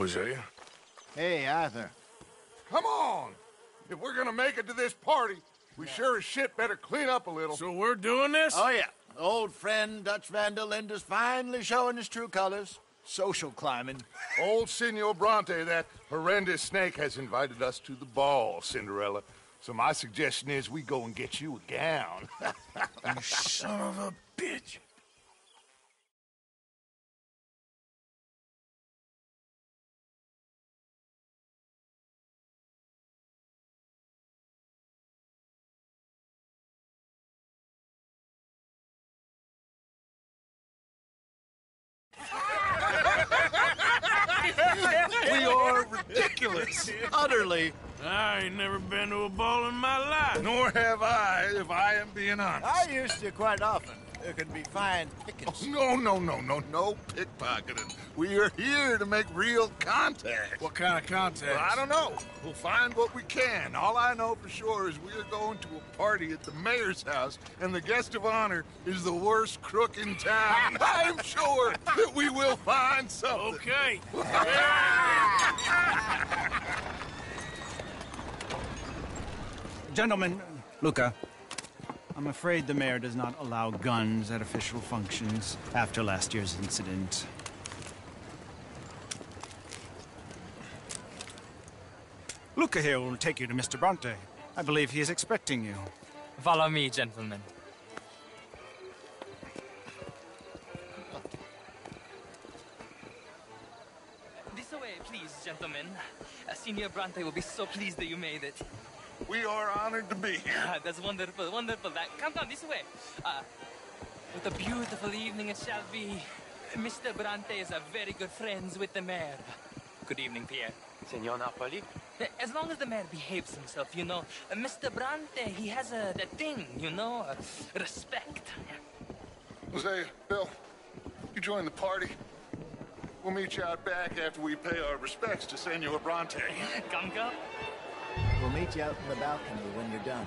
Hosea? Hey, Arthur. Come on! If we're gonna make it to this party, we sure as shit better clean up a little. So we're doing this? Oh, yeah. Old friend Dutch Van der Linde's finally showing his true colors. Social climbing. Old Senor Bronte, that horrendous snake, has invited us to the ball, Cinderella. So my suggestion is we go and get you a gown. you son of a bitch. Utterly. I ain't never been to a ball in my life. Nor have I, if I am being honest. I used to quite often. There can be fine pickings. No, no, no, no, no pickpocketing. We are here to make real contact. What kind of contact? Well, I don't know. We'll find what we can. All I know for sure is we are going to a party at the mayor's house, and the guest of honor is the worst crook in town. I'm sure that we will find something. Okay. Gentlemen, Luca, I'm afraid the mayor does not allow guns at official functions after last year's incident. Luca here will take you to Mr. Bronte. I believe he is expecting you. Follow me, gentlemen. This way, please, gentlemen. Uh, Senior Bronte will be so pleased that you made it. We are honored to be here. Ah, That's wonderful, wonderful. That, come down this way. Uh, what a beautiful evening it shall be. Mr. Bronte is a very good friends with the mayor. Good evening, Pierre. Senor Napoli? As long as the mayor behaves himself, you know. Uh, Mr. Bronte, he has a that thing, you know, respect. Hosea, Bill, you join the party. We'll meet you out back after we pay our respects to Senor Bronte. Come, come. We'll meet you out in the balcony when you're done.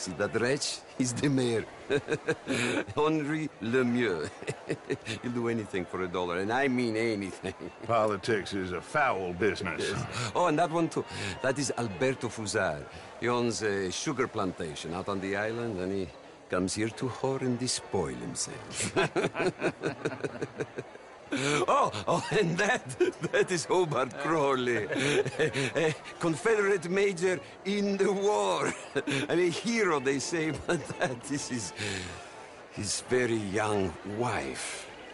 See that wretch? He's the mayor. Henri Lemieux. He'll do anything for a dollar, and I mean anything. Politics is a foul business. Oh, and that one too. That is Alberto Fussar. He owns a sugar plantation out on the island, and he comes here to whore and despoil himself. oh, oh, and that, that is Hobart Crawley, a, Confederate major in the war. I mean, hero, they say, but that is his very young wife.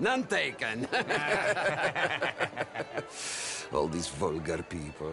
none taken. All these vulgar people.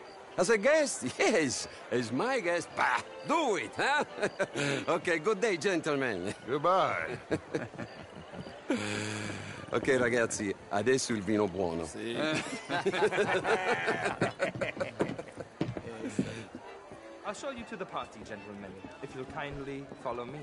as a guest, yes, as my guest, bah, do it, huh? okay, good day, gentlemen. Goodbye. Ok, ragazzi, adesso il vino buono. I'll show you to the party, gentlemen, if you'll kindly follow me.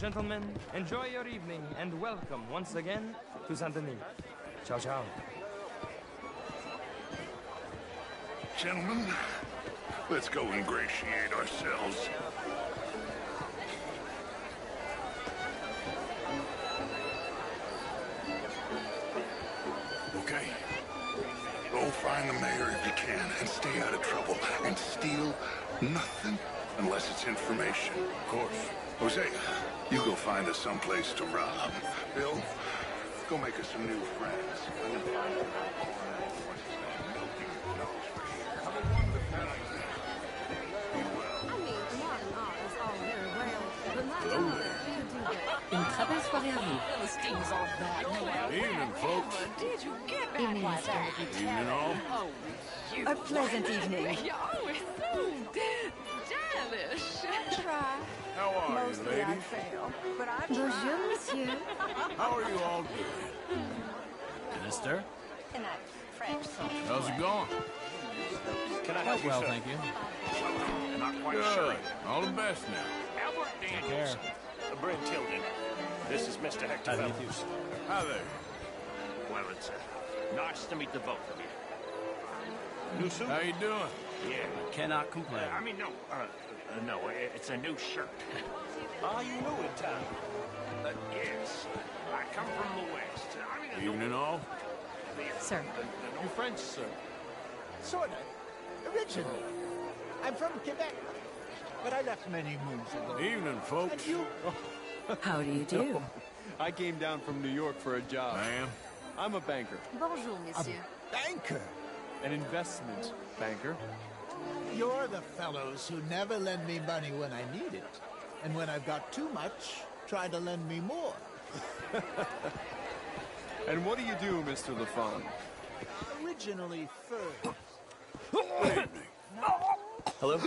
Gentlemen, enjoy your evening and welcome once again to Saint Denis. Ciao, ciao. Gentlemen, let's go ingratiate ourselves. Okay. Go find the mayor if you can and stay out of trouble. And steal nothing unless it's information. Of course. Hosea, you go find us someplace to rob. Bill, go make us some new friends. I'm gonna find a what's his name? Milton knows for sure. Have a wonderful night. Be well. I mean, modern art is all very well, but my father could do that. Une très belle soirée à vous. Evening, folks. Did you get back Evening, like Mr. that? Evening, all. A pleasant evening. You're always so stylish. Try. How are you, Mostly I ladies? fail, but I Bonjour, monsieur. How are you all doing? Mister? In that French song. How's it going? Quite well, thank you. Good. All the best now. Albert Daniels. Uh, Brent Tilden. This is Mr. Hector Fellows. Hi there. Well, it's uh, nice to meet the both of you. New suit? How you doing? Yeah. Cannot complain. I mean, no, uh, uh, no, it's a new shirt. Are you new in town? Uh, yes. I come from the west. I mean, uh, Evening, all. Sir. you French, sir? Sort of. Originally. I'm from Quebec, but I left many moons ago. Evening, folks. And you? How do you do? I came down from New York for a job. Ma'am. I'm a banker, Bonjour, monsieur. Banker. an investment banker. You're the fellows who never lend me money when I need it. And when I've got too much, try to lend me more. And what do you do, Mr. LaFawn? Originally fur. Hello?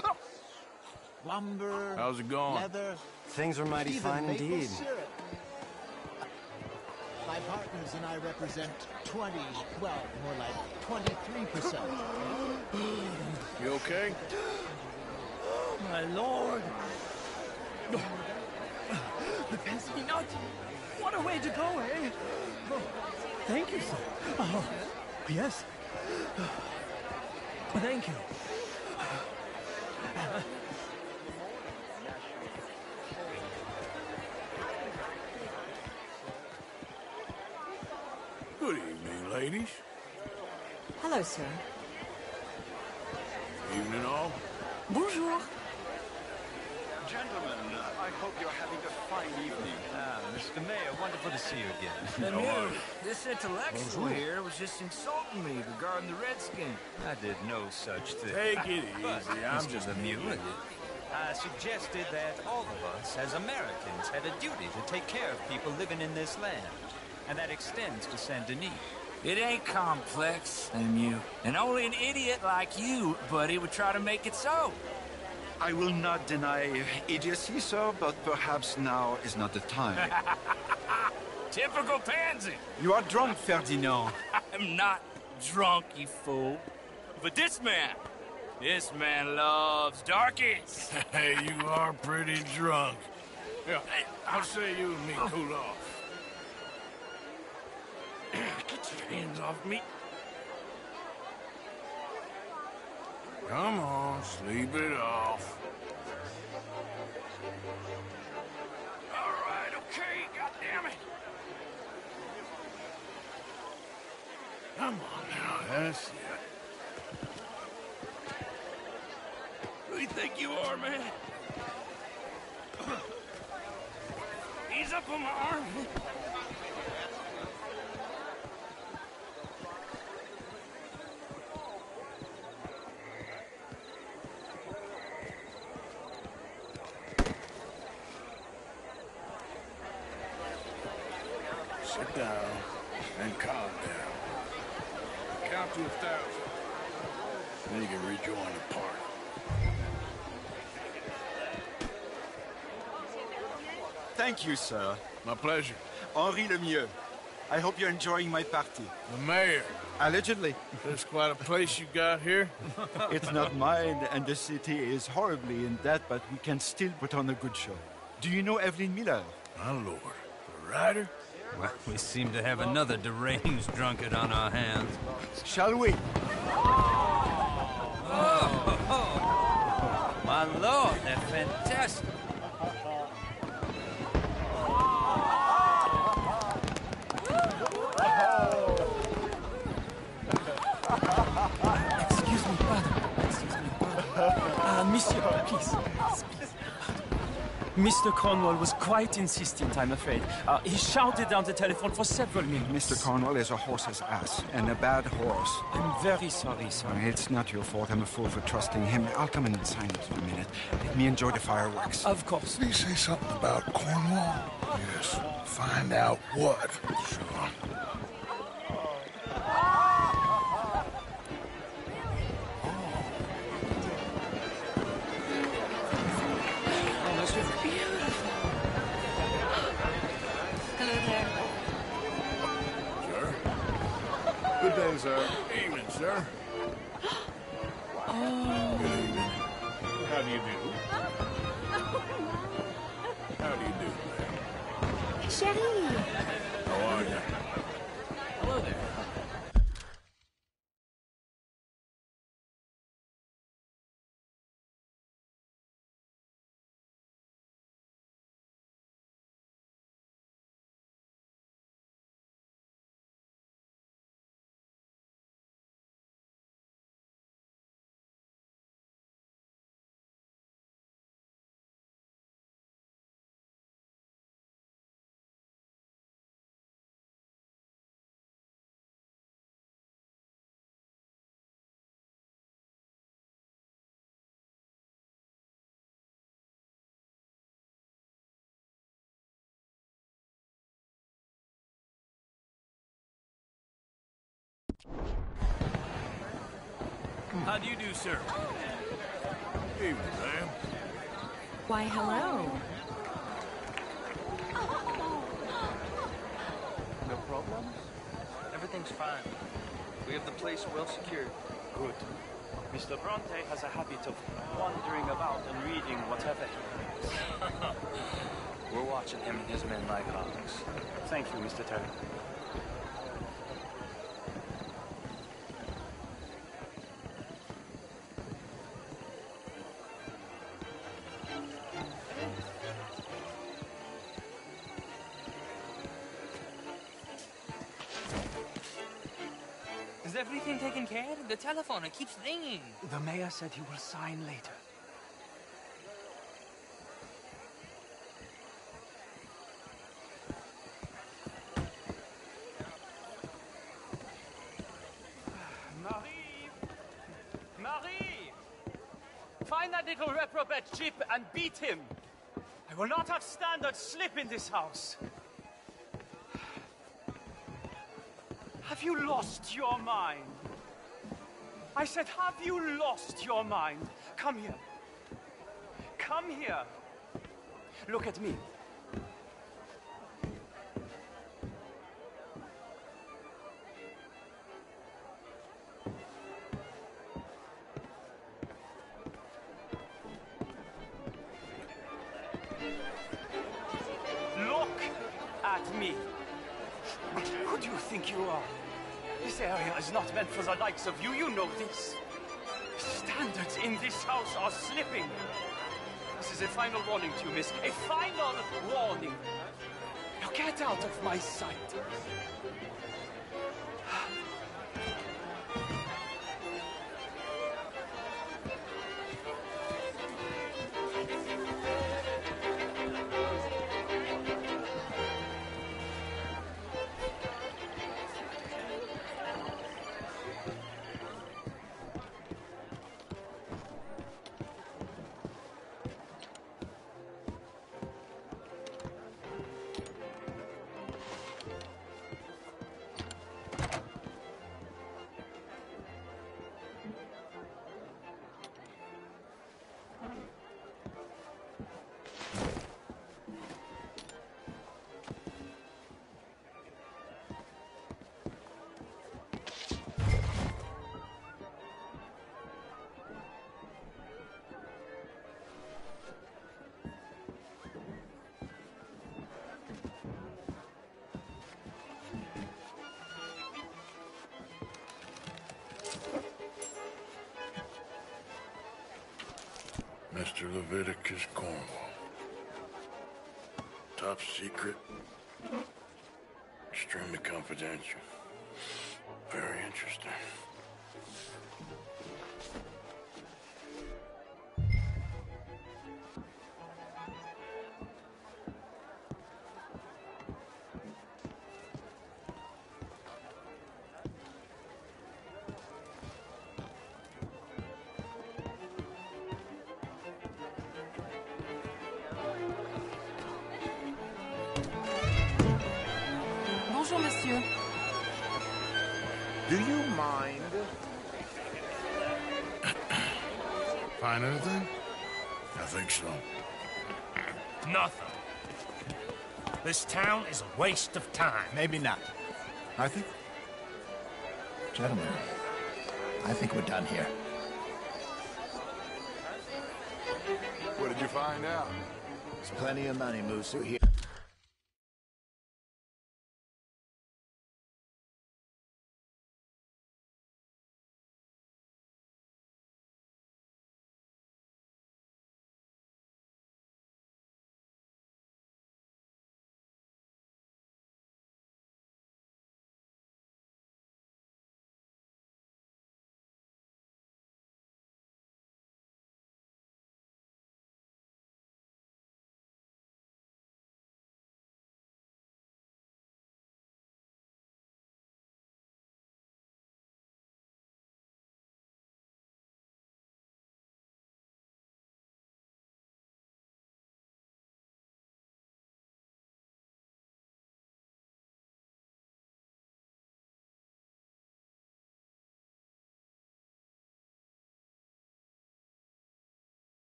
Lumber. How's it going? Leather. Things are mighty fine indeed. syrup. My partners and I represent 20, well, more like 23%. You okay? My lord! The Pestinat. What a way to go, eh? Oh, thank you, sir. Oh, yes. Thank you. Good evening, ladies. Hello, sir. Evening all. Bonjour. Gentlemen, I hope you're having a fine evening. Ah, Mr. Mayor, wonderful to see you again. Lemieux, this intellectual here was just insulting me regarding the Redskin. I did no such thing. Take it But, easy. I'm Mr. just Lemieux. I suggested that all of us, as Americans, had a duty to take care of people living in this land. And that extends to Saint Denis. It ain't complex, Lemieux. And only an idiot like you, buddy, would try to make it so. I will not deny idiocy, sir, but perhaps now is not the time. Typical pansy. you are drunk, Ferdinand. I'm not drunk, you fool. But this man, this man loves darkies. Hey, you are pretty drunk. Yeah, I'll say you and me cool off. Get your hands off me. Come on, sleep it off. All right, okay, goddammit. Come on now, that's it. Who you think you are, man? He's up on my arm. Thank you, sir. My pleasure. Henri Lemieux. I hope you're enjoying my party. The mayor. Allegedly. That's quite a place you got here. it's not mine, and the city is horribly in debt, but we can still put on a good show. Do you know Evelyn Miller? My lord. The writer? Well, we seem to have another deranged drunkard on our hands. Shall we? Oh, my lord, they're fantastic. Excuse me, pardon. Excuse me, pardon. Uh, monsieur, please. Mr. Cornwall was quite insistent, I'm afraid. Uh, he shouted down the telephone for several minutes. Mr. Cornwall is a horse's ass, and a bad horse. I'm very sorry, sir. It's not your fault. I'm a fool for trusting him. I'll come in it in a minute. Let me enjoy the fireworks. Of course. Did he say something about Cornwall? Yes. Find out what. Sure. Good day, sir. Evening, sir. Oh. Good evening. How do you do? How do you do, ma'am? Chérie. How are you? How do you do, sir? Evening, ma'am. Why, hello. No problem? Everything's fine. We have the place well secured. Good. Mr. Bronte has a habit of wandering about and reading whatever he likes. We're watching him and his men like hawks. Thank you, Mr. Terry. It keeps ringing. The mayor said he will sign later. Marie! Marie! Find that little reprobate Chip and beat him. I will not have standard slip in this house. Have you lost your mind? I said, have you lost your mind? Come here. Come here. Look at me. Likes of you. You know this. Standards in this house are slipping. This is a final warning to you, miss. A final warning. Now get out of my sight. Mr. Leviticus Cornwall. Top secret. Extremely confidential. Find anything? I think so. Nothing. This town is a waste of time. Maybe not. I think... Gentlemen, I think we're done here. What did you find out? There's plenty of money moves through here.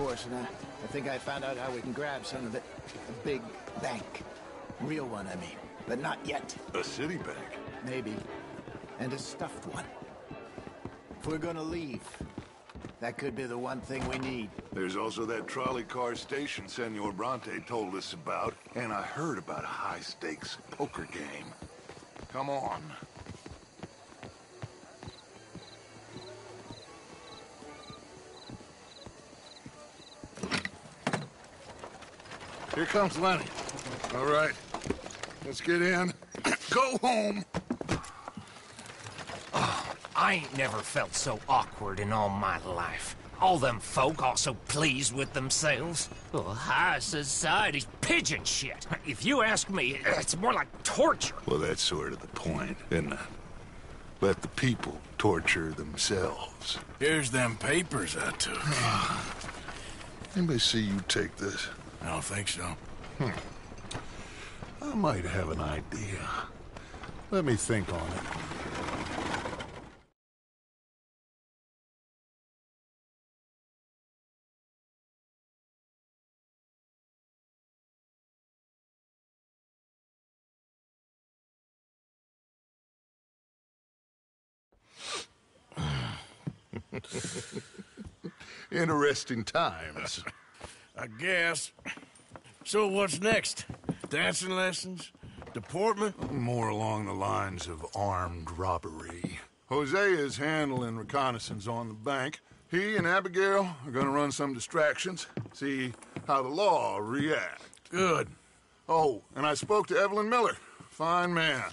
Course, and I, I think I found out how we can grab some of it. A big bank. Real one, I mean. But not yet. A city bank? Maybe. And a stuffed one. If we're gonna leave, that could be the one thing we need. There's also that trolley car station Senor Bronte told us about, and I heard about a high-stakes poker game. Come on. Here comes Lenny. All right, let's get in. Go home. Oh, I ain't never felt so awkward in all my life. All them folk all so pleased with themselves. Oh, high society's pigeon shit. If you ask me, it's more like torture. Well, that's sort of the point, isn't it? Let the people torture themselves. Here's them papers I took. Anybody see you take this? I don't think so. Hmm. I might have an idea. Let me think on it. Interesting times. I guess. So what's next? Dancing lessons? Deportment? More along the lines of armed robbery. Hosea is handling reconnaissance on the bank. He and Abigail are gonna run some distractions, see how the law react. Good. Oh, and I spoke to Evelyn Miller. Fine man.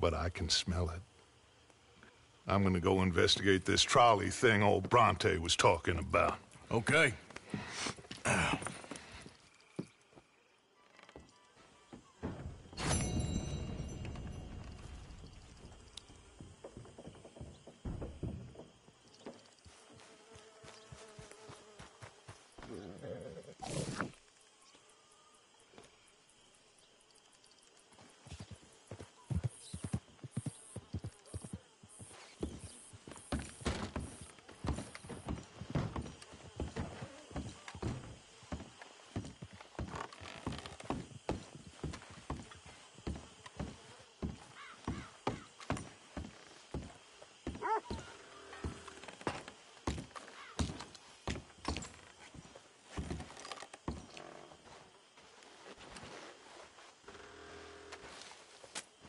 But I can smell it. I'm gonna go investigate this trolley thing old Bronte was talking about. Okay.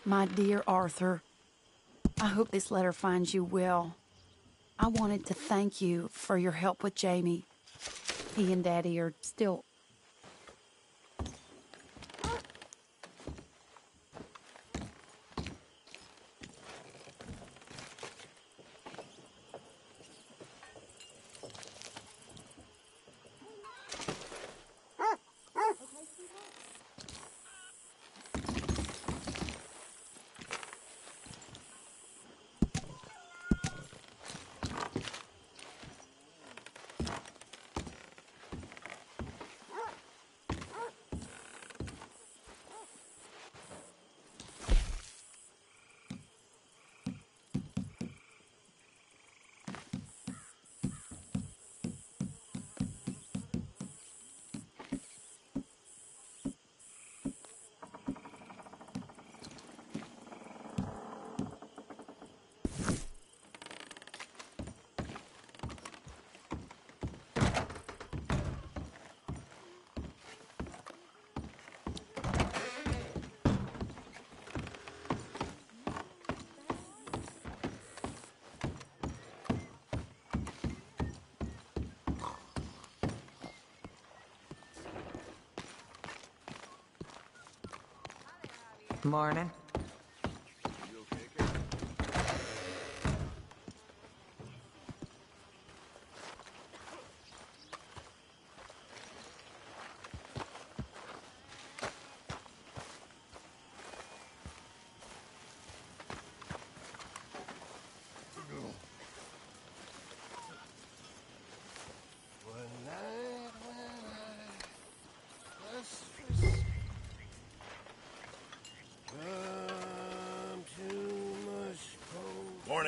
My dear Arthur, I hope this letter finds you well. I wanted to thank you for your help with Jamie. He and Daddy are still. Morning.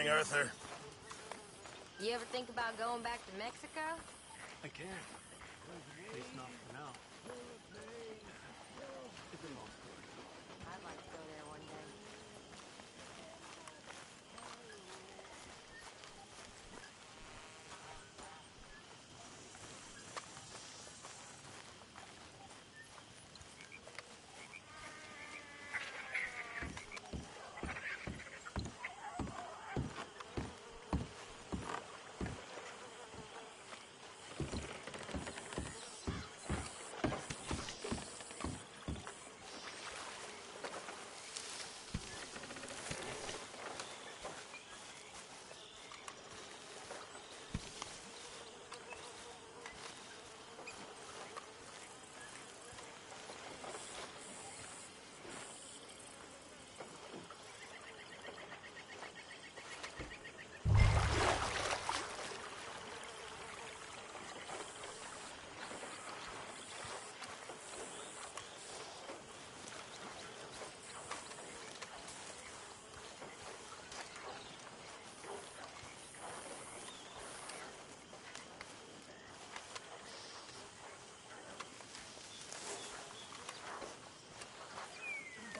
Morning, Arthur. You ever think about going back to Mexico? I can. At least not for now. I'd like to go there one day.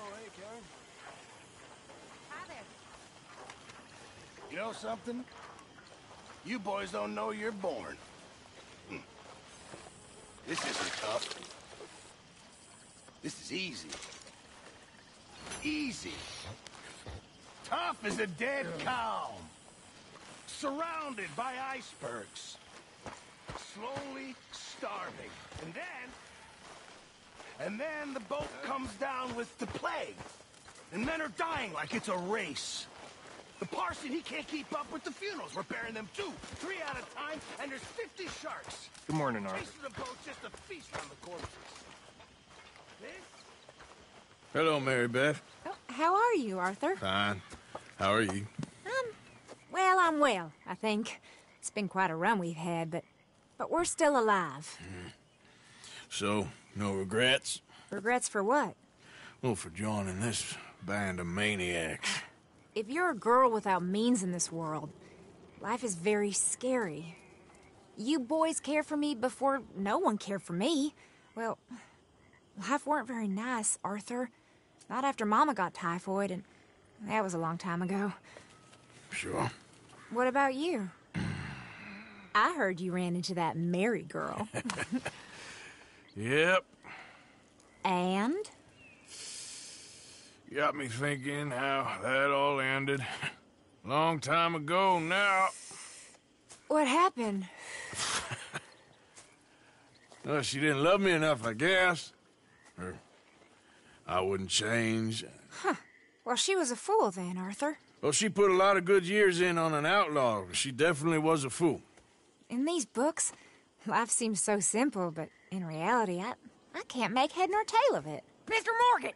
Oh, hey, Karen. Hi there. You know something? You boys don't know you're born. Hmm. This isn't tough. This is easy. Easy. Tough as a dead calm. Surrounded by icebergs. Slowly starving. And then... And then the boat comes down with the plague. And men are dying like it's a race. The parson, he can't keep up with the funerals. We're burying them two, three at a time, and there's 50 sharks. Good morning, Arthur. Chasing the boat's just a feast on the corpses. This? Hello, Mary Beth. Oh, how are you, Arthur? Fine. How are you? Um, well, I'm well, I think. It's been quite a run we've had, but but we're still alive. So, no regrets? Regrets for what? Well, for joining this band of maniacs. If you're a girl without means in this world, life is very scary. You boys cared for me before no one cared for me. Well, life weren't very nice, Arthur. Not after Mama got typhoid, and that was a long time ago. Sure. What about you? I heard you ran into that Mary girl. Yep. and? Got me thinking how that all ended. Long time ago now. What happened? Well, she didn't love me enough, I guess. Or I wouldn't change. Huh. Well, she was a fool then, Arthur. Well, she put a lot of good years in on an outlaw. She definitely was a fool. In these books, life seems so simple, but in reality, I, I can't make head nor tail of it. Mr. Morgan!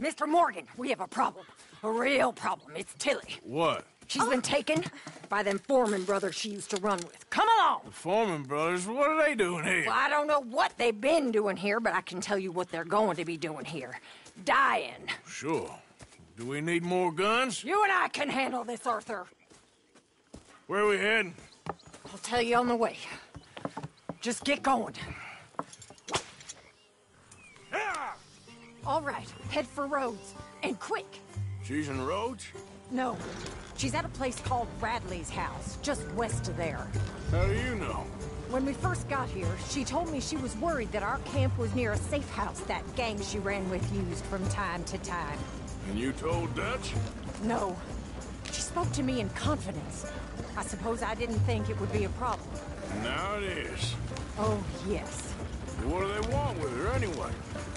Mr. Morgan, we have a problem. A real problem. It's Tilly. What? She's been taken by them Foreman brothers she used to run with. Come along! The Foreman brothers, what are they doing here? Well, I don't know what they've been doing here, but I can tell you what they're going to be doing here. Dying. Sure. Do we need more guns? You and I can handle this, Arthur. Where are we heading? I'll tell you on the way. Just get going. All right, head for Rhodes. And quick. She's in Rhodes? No, she's at a place called Radley's house, just west of there. How do you know? When we first got here, she told me she was worried that our camp was near a safe house that gang she ran with used from time to time. And you told Dutch? No. She spoke to me in confidence. I suppose I didn't think it would be a problem. Now it is. Oh, yes. What do they want with her anyway?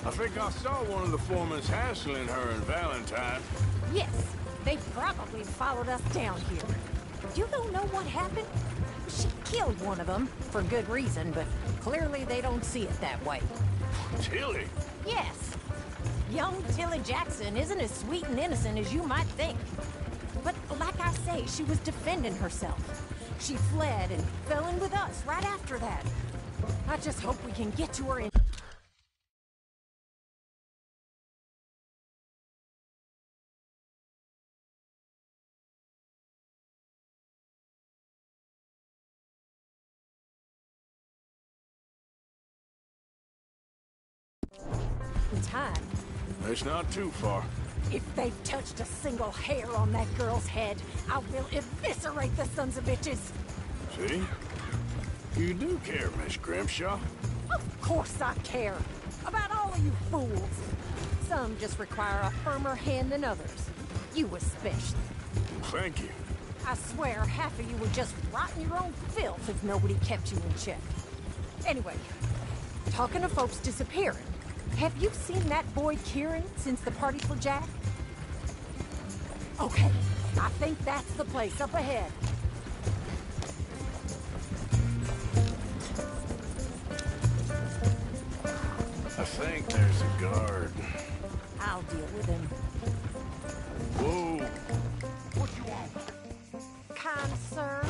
I think I saw one of the foremans hassling her and Valentine. Yes, they probably followed us down here. You don't know what happened? She killed one of them, for good reason, but clearly they don't see it that way. Tilly? Yes. Young Tilly Jackson isn't as sweet and innocent as you might think. But like I say, she was defending herself. She fled and fell in with us right after that. I just hope we can get to her in... Time. It's not too far. If they've touched a single hair on that girl's head, I will eviscerate the sons of bitches. See? You do care, Miss Grimshaw. Of course I care. About all of you fools. Some just require a firmer hand than others. You especially. Thank you. I swear half of you would just rot in your own filth if nobody kept you in check. Anyway, talking of folks disappearing, have you seen that boy Kieran since the party for Jack? Okay, I think that's the place up ahead. I think there's a guard. I'll deal with him. Whoa! What you want? Kind sir,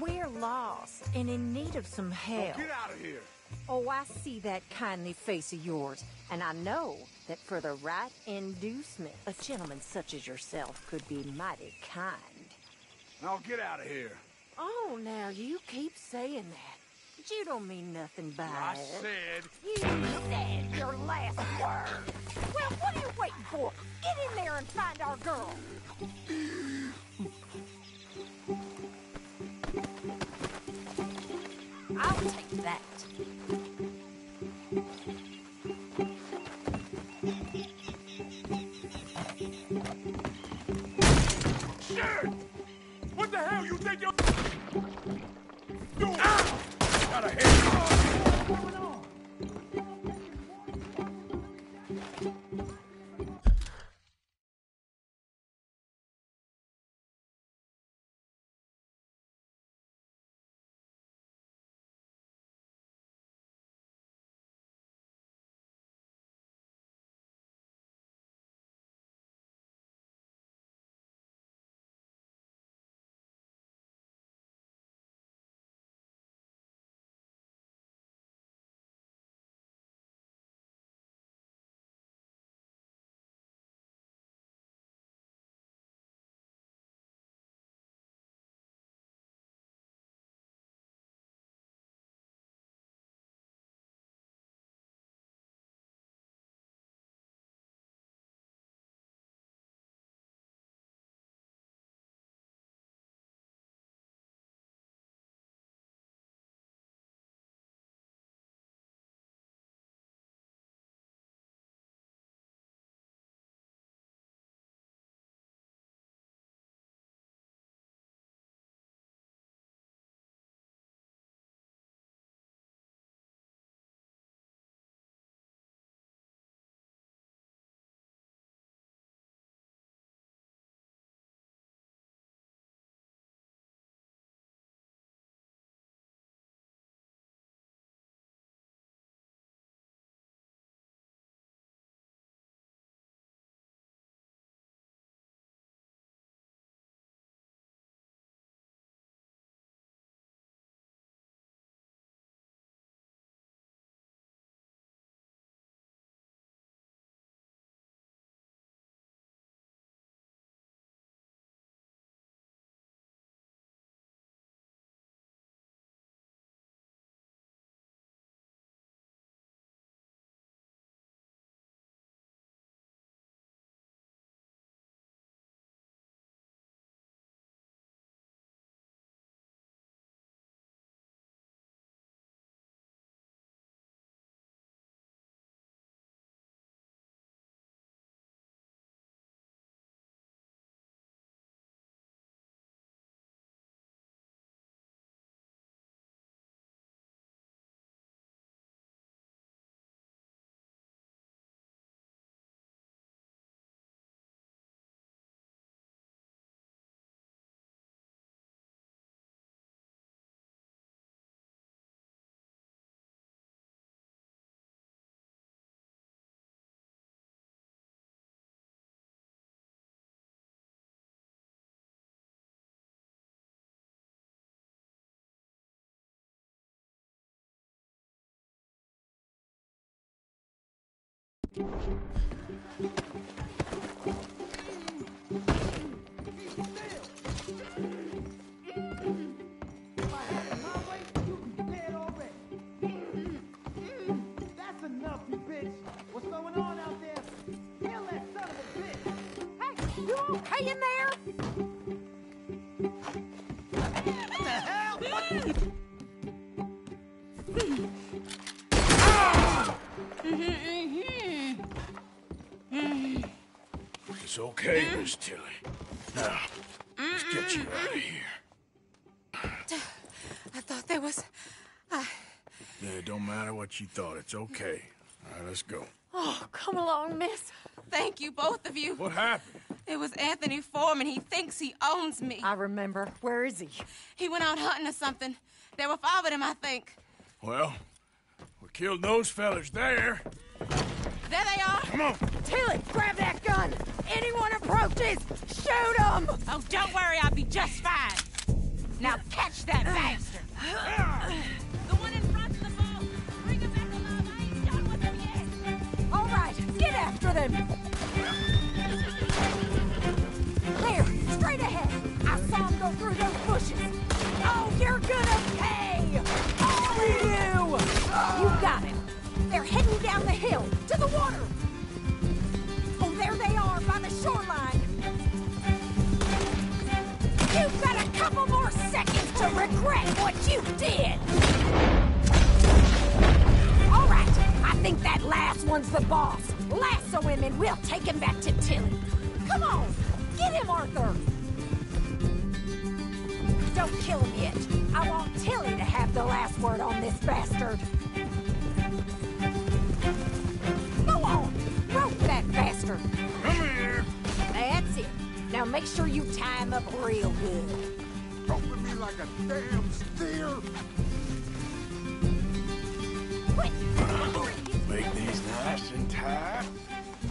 we're lost and in need of some help. Oh, get out of here. Oh, I see that kindly face of yours, and I know that for the right inducement, a gentleman such as yourself could be mighty kind. Now get out of here. Oh, now you keep saying that. But you don't mean nothing by I it. said. You said your last word. Well, what are you waiting for? Get in there and find our girl. I'll take that. Shit! What the hell you think you're... You... Got a Thank you. Don't matter what you thought. It's okay. All right, let's go. Oh, come along, miss. Thank you, both of you. What happened? It was Anthony Foreman. He thinks he owns me. I remember. Where is he? He went out hunting or something. There were five of them, I think. Well, we killed those fellas there. There they are. Come on. Tilly, grab that gun. Anyone approaches, shoot them. Oh, don't worry. I'll be just fine. Now catch that uh, bastard. Uh. Get after them. There, straight ahead. I saw him go through those bushes. Oh, you're gonna pay! All of you! You got it. They're heading down the hill, to the water. Oh, there they are, by the shoreline. You've got a couple more seconds to regret what you did. All right, I think that last one's the boss. Lasso him and we'll take him back to Tilly. Come on, get him, Arthur. Don't kill him yet. I want Tilly to have the last word on this bastard. Go on, rope that bastard. Come here. That's it. Now make sure you tie him up real good. Roping me like a damn steer. Quick, Make these nice and tight.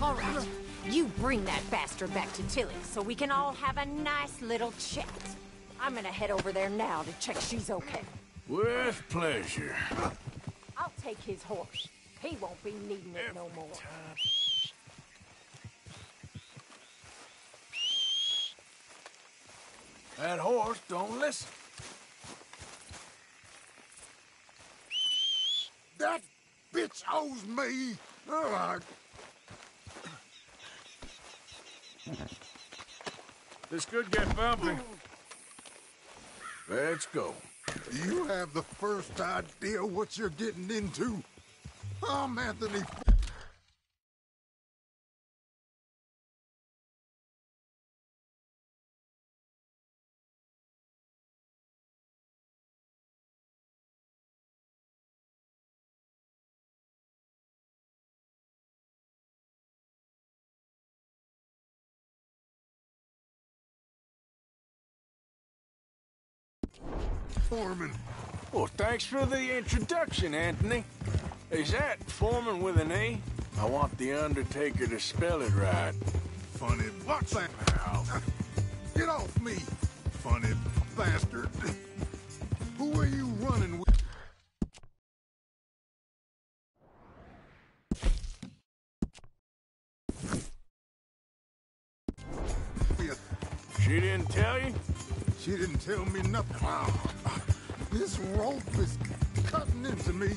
All right, you bring that bastard back to Tilly so we can all have a nice little chat. I'm gonna head over there now to check she's okay. With pleasure. I'll take his horse. He won't be needing it no more. That horse don't listen. That bitch owes me. All right. This could get bumpy. Let's go. You have the first idea what you're getting into. I'm Anthony. Foreman. Well, thanks for the introduction, Anthony. Is that Foreman with an A? I want the Undertaker to spell it right. Funny. What's that now? Get off me, funny bastard. Who are you running with? She didn't tell you? She didn't tell me nothing. This rope is cutting into me.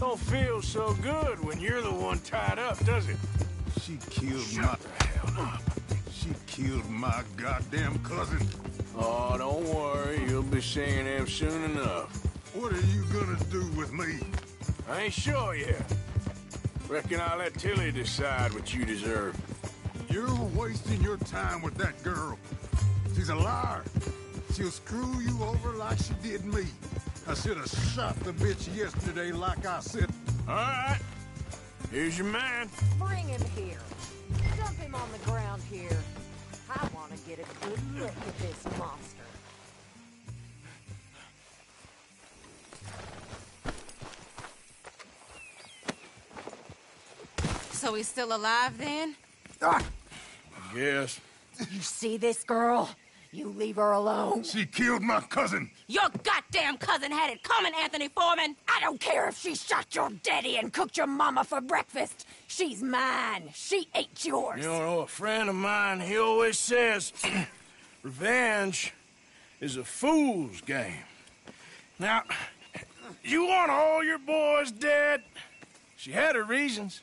Don't feel so good when you're the one tied up, does it? She killed my... hell up. She killed my goddamn cousin. Oh, don't worry. You'll be seeing him soon enough. What are you gonna do with me? I ain't sure yet. Reckon I'll let Tilly decide what you deserve. You're wasting your time with that girl. She's a liar. She'll screw you over like she did me. I should have shot the bitch yesterday like I said. All right. Here's your man. Bring him here. Dump him on the ground here. I want to get a good look at this monster. So he's still alive then? I guess. You see this girl? You leave her alone. She killed my cousin. Your goddamn cousin had it coming, Anthony Foreman. I don't care if she shot your daddy and cooked your mama for breakfast. She's mine. She ate yours. You know, a friend of mine, he always says, revenge is a fool's game. Now, you want all your boys dead? She had her reasons.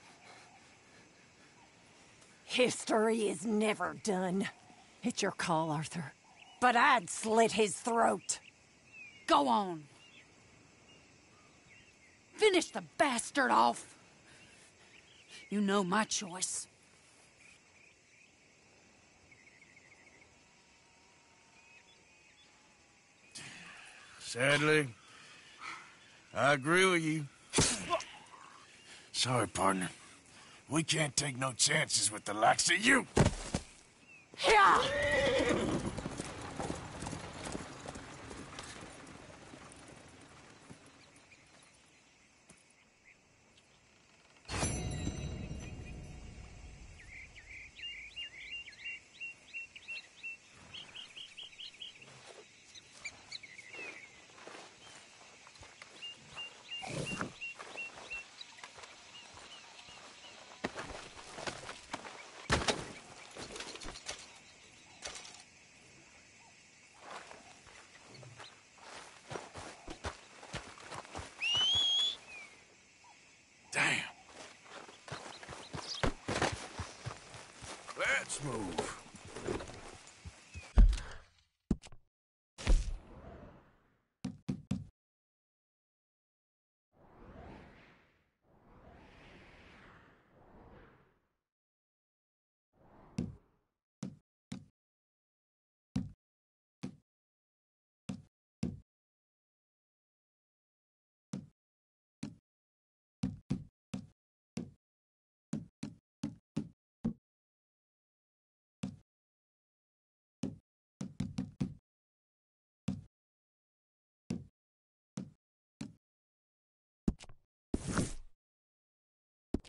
History is never done. It's your call, Arthur. But I'd slit his throat. Go on. Finish the bastard off. You know my choice. Sadly, I agree with you. Sorry, partner. We can't take no chances with the likes of you. Yeah.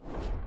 Damn.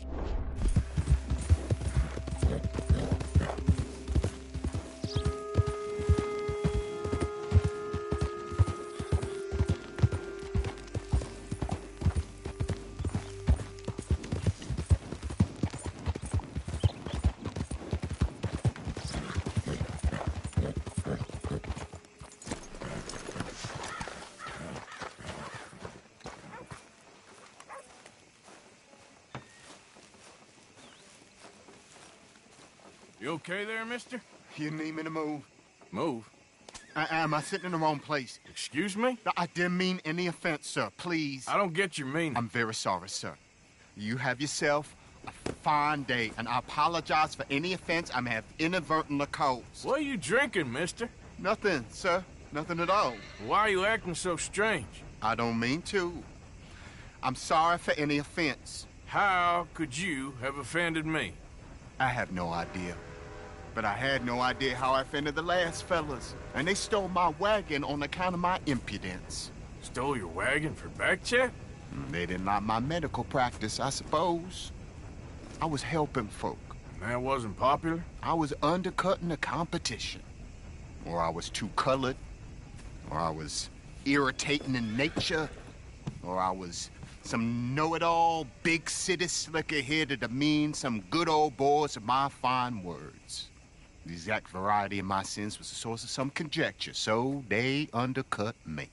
Let's move. Yeah. You okay there, mister? You need me to move? Move? I am. I sitting in the wrong place. Excuse me? I didn't mean any offense, sir. Please. I don't get your meaning. I'm very sorry, sir. You have yourself a fine day, and I apologize for any offense I may have inadvertently caused. What are you drinking, mister? Nothing, sir. Nothing at all. Why are you acting so strange? I don't mean to. I'm sorry for any offense. How could you have offended me? I have no idea. But I had no idea how I offended the last fellas. And they stole my wagon on account of my impudence. Stole your wagon for back check? Hmm, they didn't like my medical practice, I suppose. I was helping folk. And that wasn't popular? I was undercutting the competition. Or I was too colored. Or I was irritating in nature. Or I was some know-it-all, big city slicker here to demean some good old boys of my fine words. The exact variety of my sins was the source of some conjecture, so they undercut me.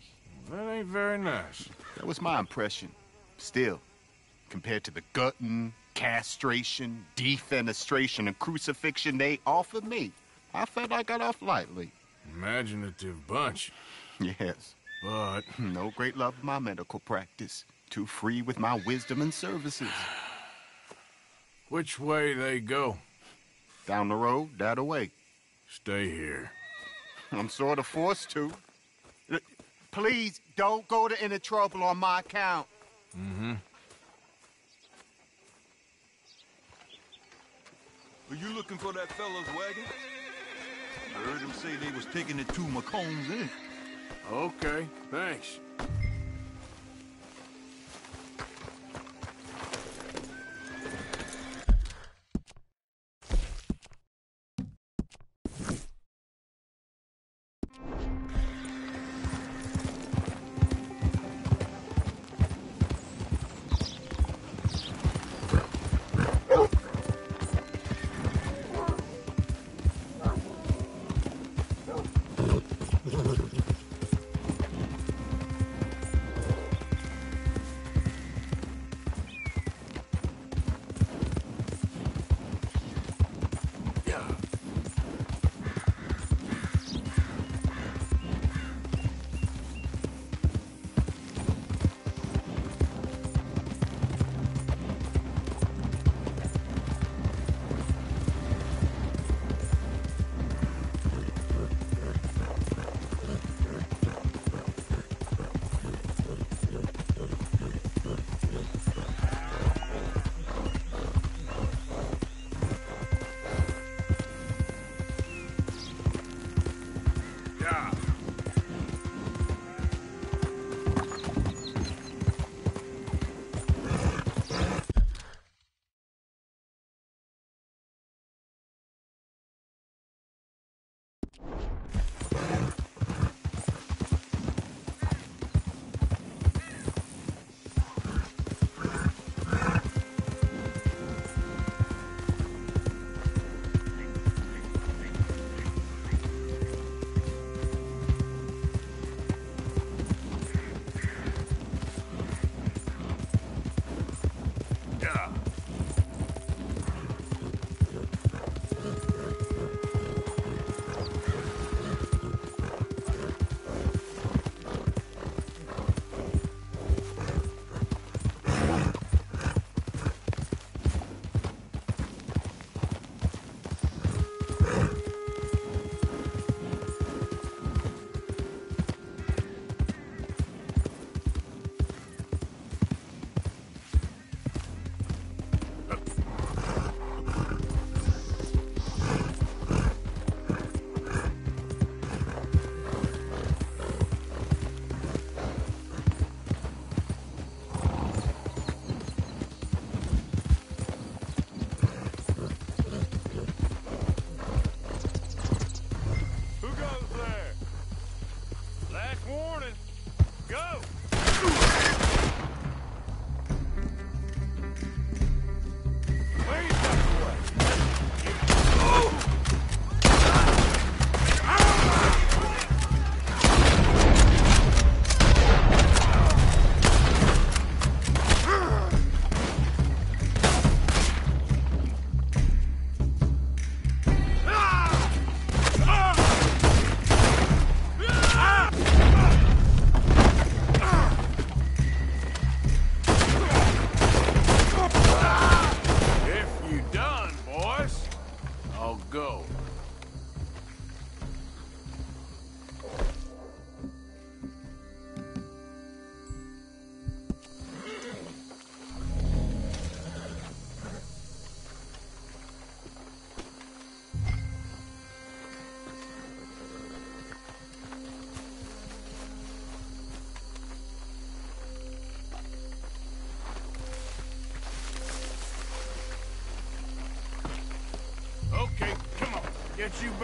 That ain't very nice. That was my impression. Still, compared to the gutting, castration, defenestration, and crucifixion they offered me, I felt I got off lightly. Imaginative bunch. Yes. But no great love of my medical practice. Too free with my wisdom and services. Which way they go? Down the road, that away. Stay here. I'm sort of forced to. Please don't go to any trouble on my account. Mm-hmm. Are you looking for that fellow's wagon? I heard him say they was taking it to McComb's Inn. Okay, thanks.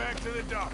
Back to the doctor.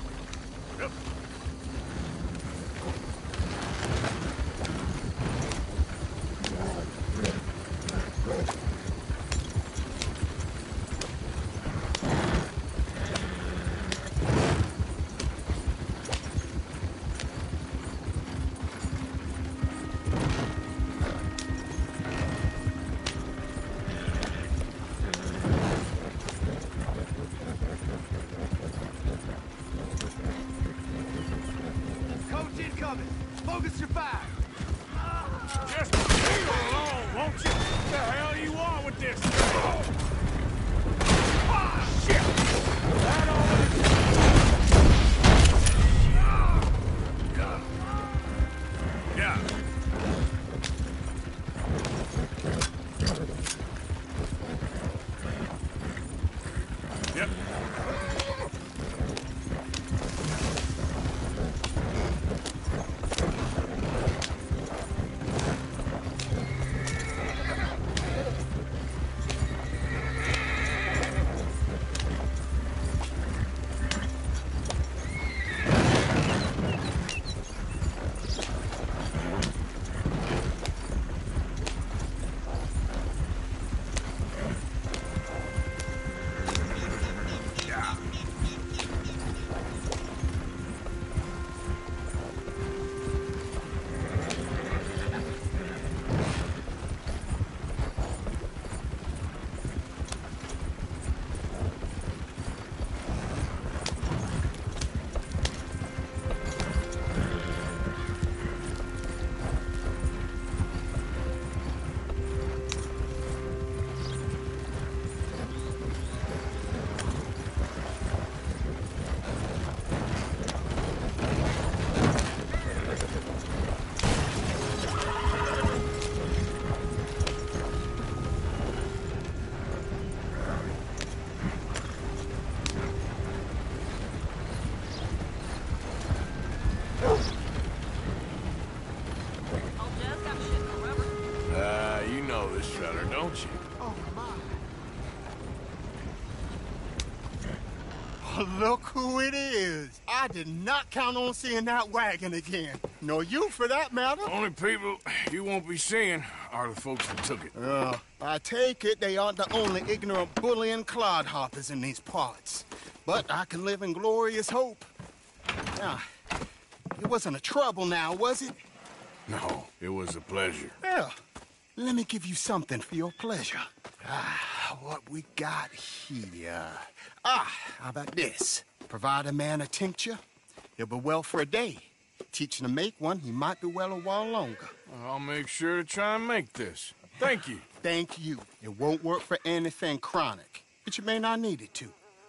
Who it is. I did not count on seeing that wagon again. Nor you, for that matter. Only people you won't be seeing are the folks that took it. Uh, I take it they aren't the only ignorant bullying clodhoppers in these parts. But I can live in glorious hope. Now, it wasn't a trouble now, was it? No, it was a pleasure. Yeah. Let me give you something for your pleasure. Ah, what we got here. Ah, how about this? Provide a man a tincture, he'll be well for a day. Teach him to make one, he might be well a while longer. I'll make sure to try and make this. Thank you. Thank you. It won't work for anything chronic, but you may not need it to.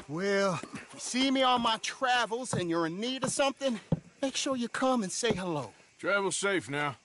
Well, if you see me on my travels and you're in need of something, make sure you come and say hello. Travel safe now.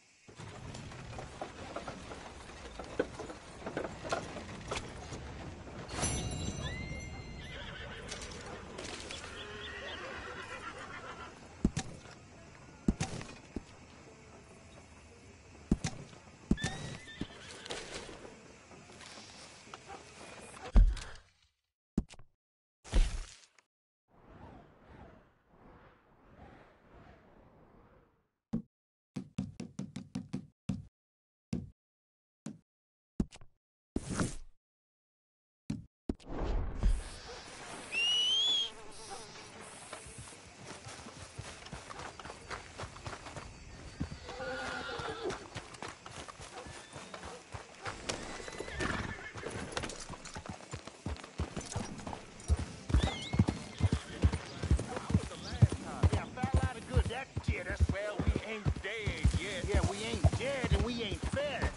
Good, that get us. Well, we ain't dead yet. Yeah, we ain't dead and we ain't fed.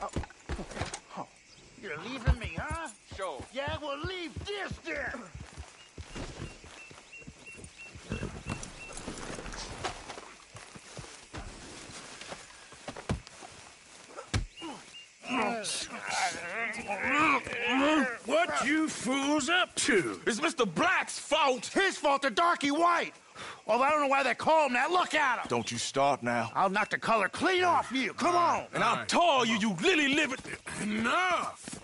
Oh. Oh. You're leaving me, huh? Sure. Yeah, well, leave this then. What you fools? It's Mr. Black's fault. His fault, the darky white. Well, I don't know why they call him that. Look at him. Don't you start now. I'll knock the color clean off you. Come on. And I'll tell you, you lily livered. Enough!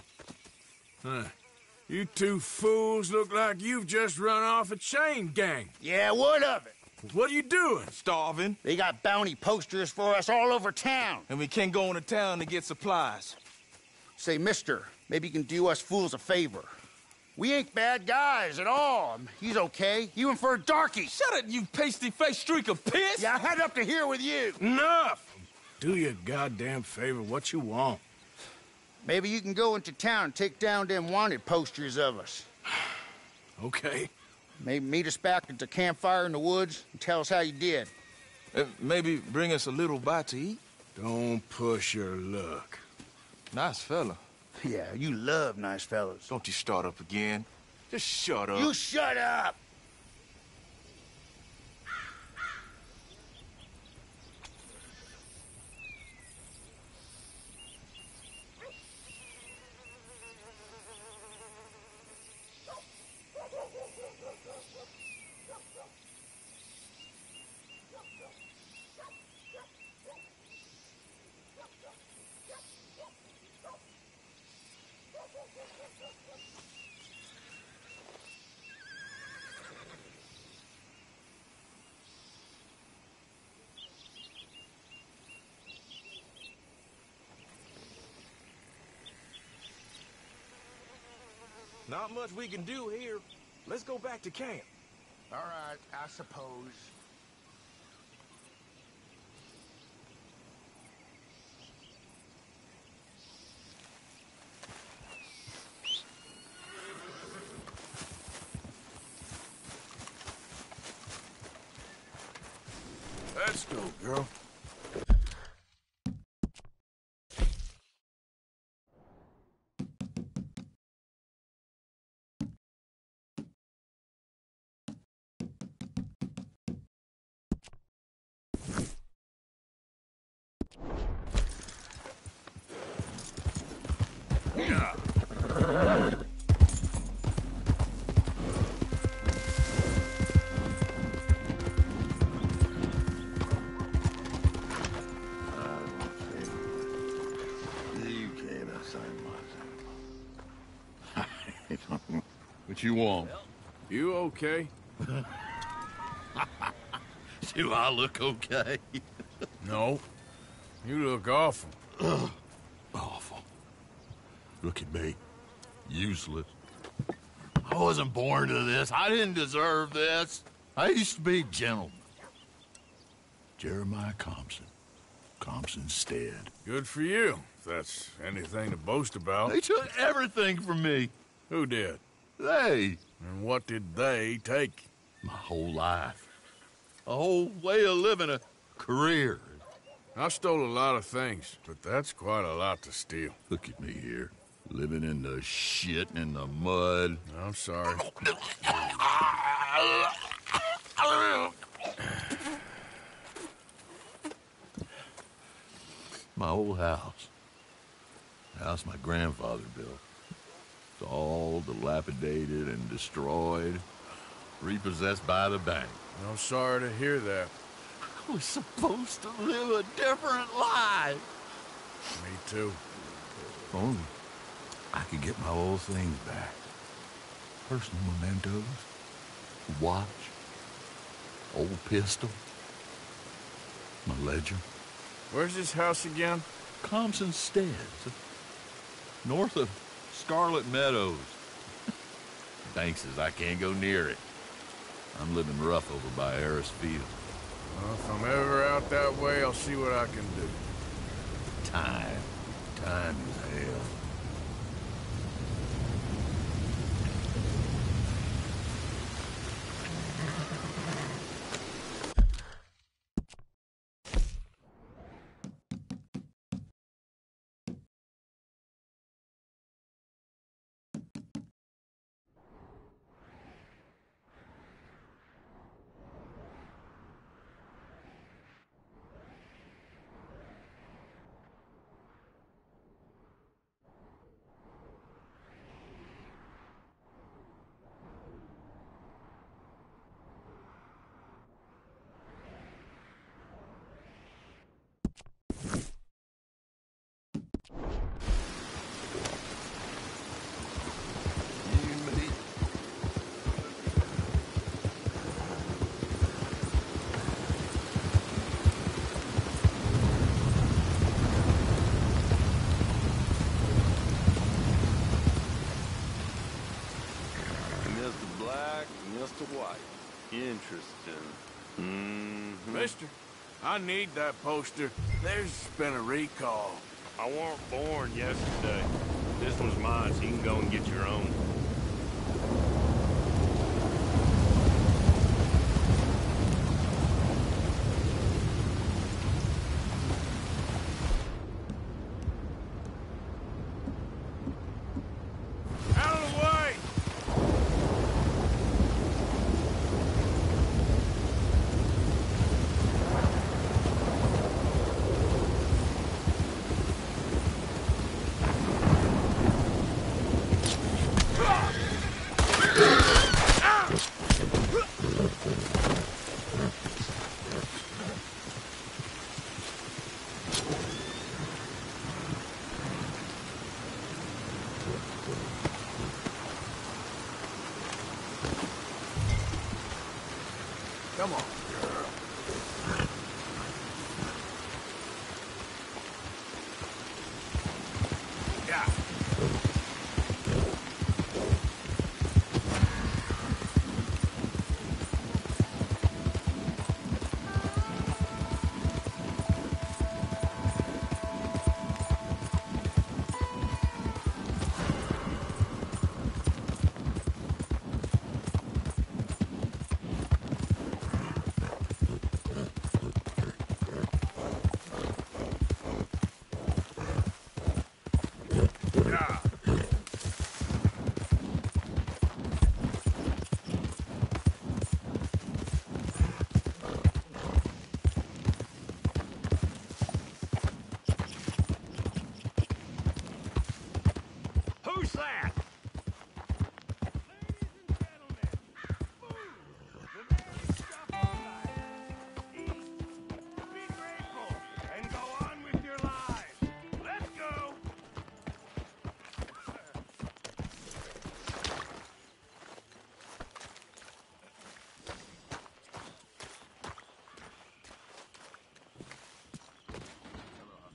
Huh. You two fools look like you've just run off a chain gang. Yeah, what of it? What are you doing? Starving. They got bounty posters for us all over town. And we can't go into town to get supplies. Say, mister, maybe you can do us fools a favor. We ain't bad guys at all. He's okay. Even for a darky. Shut it, you pasty-faced streak of piss! Yeah, I had up to here with you. Enough! Do you goddamn favor what you want. Maybe you can go into town and take down them wanted posters of us. Okay. Maybe meet us back at the campfire in the woods and tell us how you did. Uh, maybe bring us a little bite to eat? Don't push your luck. Nice fella. Yeah, you love nice fellas. Don't you start up again. Just shut up. You shut up! Not much we can do here. Let's go back to camp. All right, I suppose. What you want? You okay? Do I look okay? No. You look awful. Awful. Look at me. Useless. I wasn't born to this. I didn't deserve this. I used to be a gentleman. Jeremiah Compson. Compson's stead. Good for you, if that's anything to boast about. They took everything from me. Who did? They. And what did they take? My whole life. A whole way of living a career. I stole a lot of things, but that's quite a lot to steal. Look at me here. Living in the shit and in the mud. I'm sorry. My old house. The house my grandfather built. It's all dilapidated and destroyed. Repossessed by the bank. I'm sorry to hear that. I was supposed to live a different life. Me too. Only I could get my old things back. Personal mementos, watch, old pistol, my ledger. Where's this house again? Compson Steads, north of Scarlett Meadows. Bank says I can't go near it. I'm living rough over by Harris Field. Well, if I'm ever out that way, I'll see what I can do. Time. Time is hell. Mr. Black, Mr. White. Interesting. Mm-hmm. Mister, I need that poster. There's been a recall. I weren't born yesterday. This one's mine, so you can go and get your own.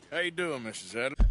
How you doing, Mrs. Adams?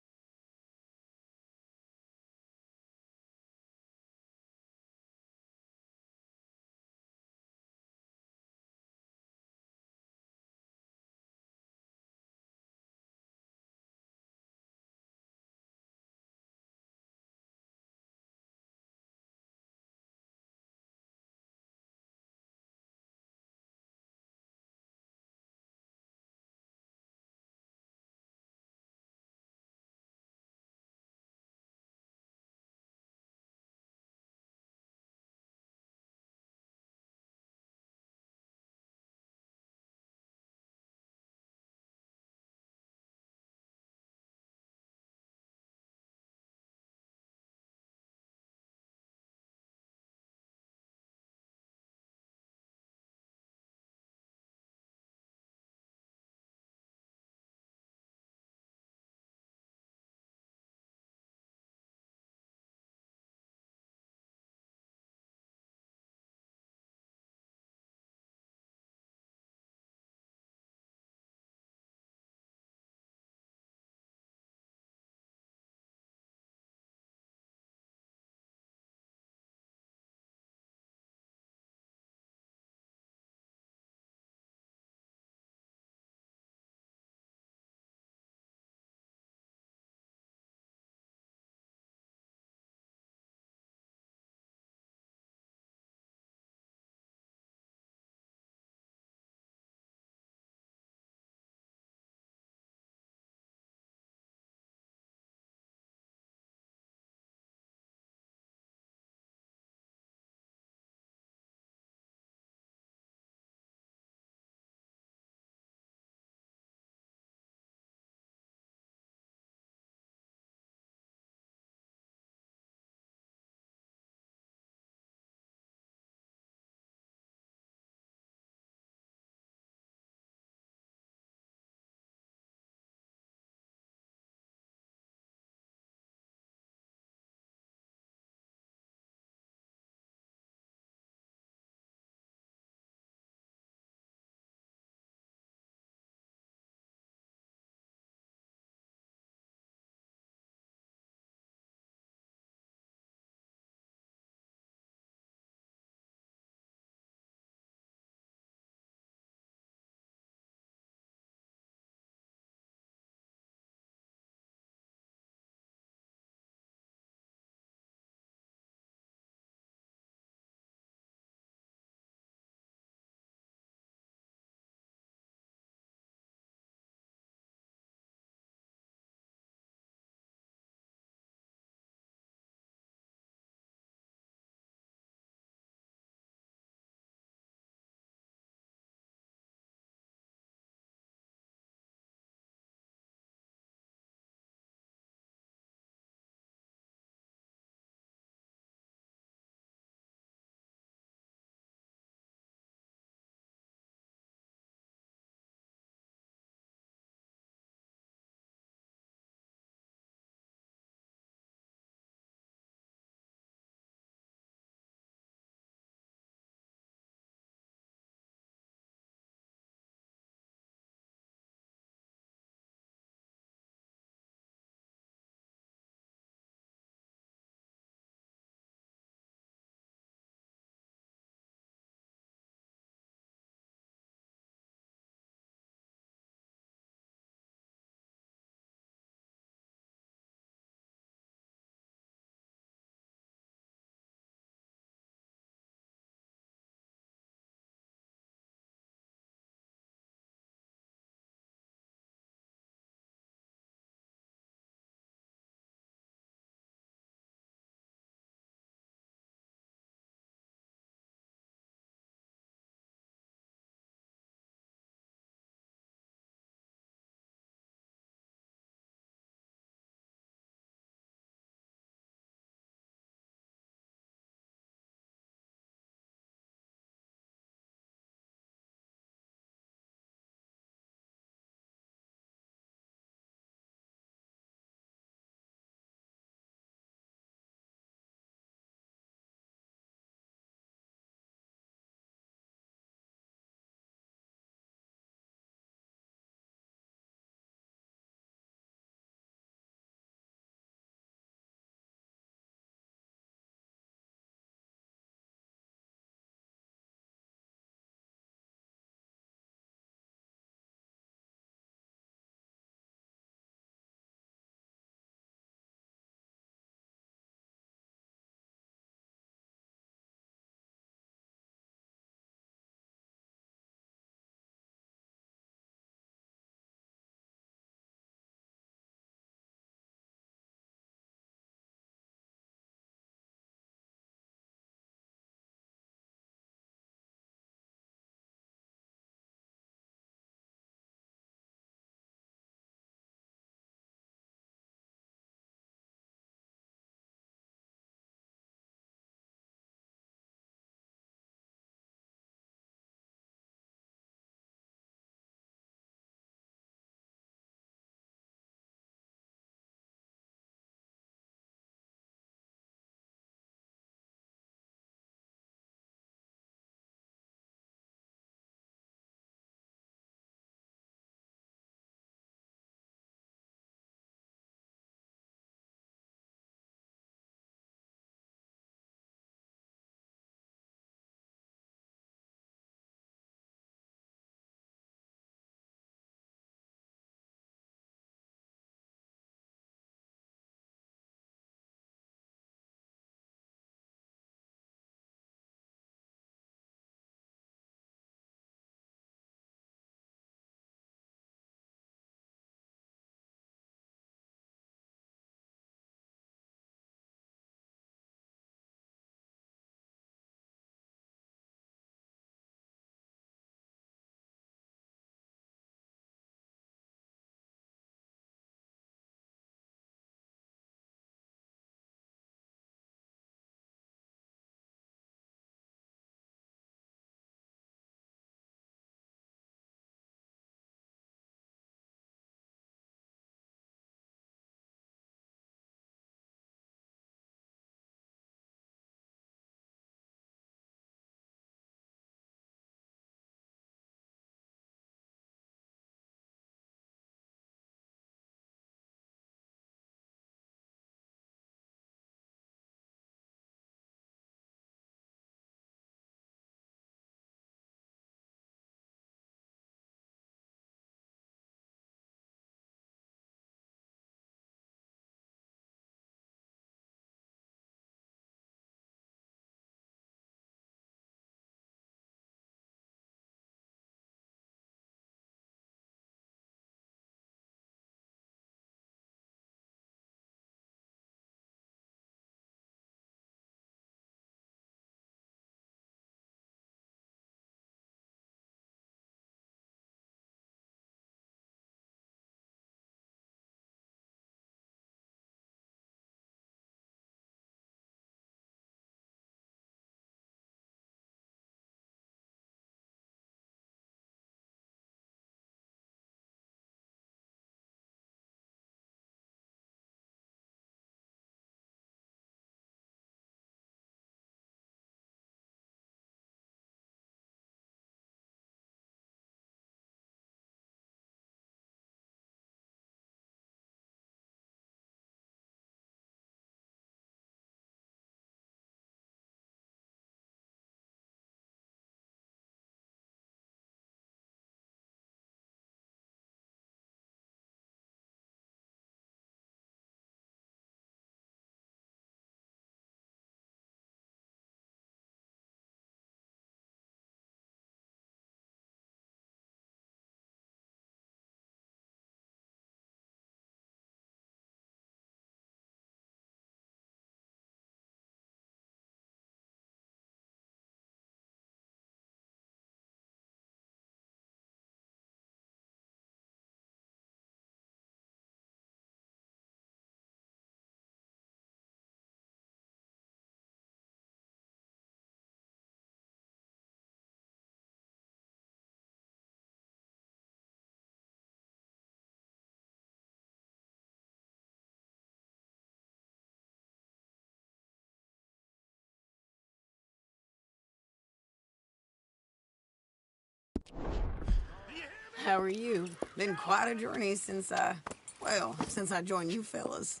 How are you? Been quite a journey since I, well, since I joined you fellas.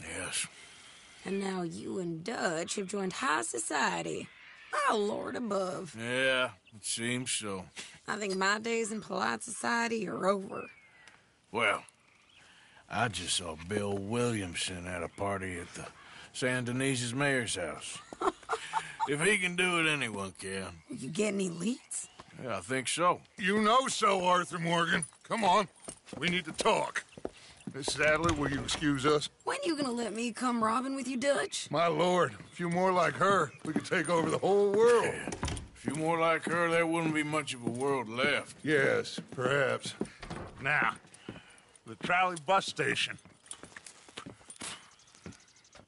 Yes. And now you and Dutch have joined high society. Oh, Lord above. Yeah, it seems so. I think my days in polite society are over. Well, I just saw Bill Williamson at a party at the Saint Denis's mayor's house. if he can do it, anyone can. You get any leads? Yeah, I think so. You know so, Arthur Morgan. Come on. We need to talk. Mrs. Adler, will you excuse us? When are you gonna let me come robbing with you, Dutch? My lord, a few more like her, we could take over the whole world. A few more like her, there wouldn't be much of a world left. Yes, perhaps. Now, The trolley bus station.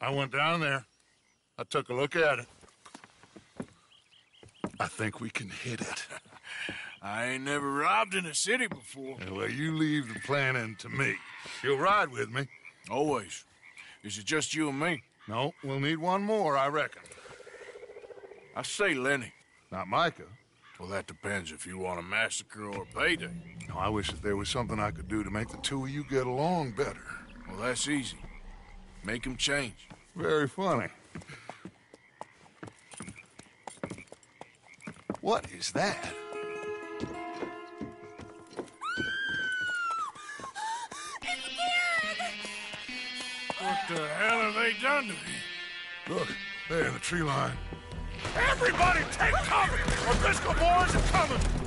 I went down there. I took a look at it. I think we can hit it. I ain't never robbed in a city before. Well, you leave the planning to me. You'll ride with me. Always. Is it just you and me? No, we'll need one more, I reckon. I say Lenny. Not Micah. Well, that depends if you want a massacre or a payday. No, I wish that there was something I could do to make the two of you get along better. Well, that's easy. Make Make 'em change. Very funny. What is that? They done to me? Look, there in the tree line. Everybody take cover! O'Driscoll boys are coming!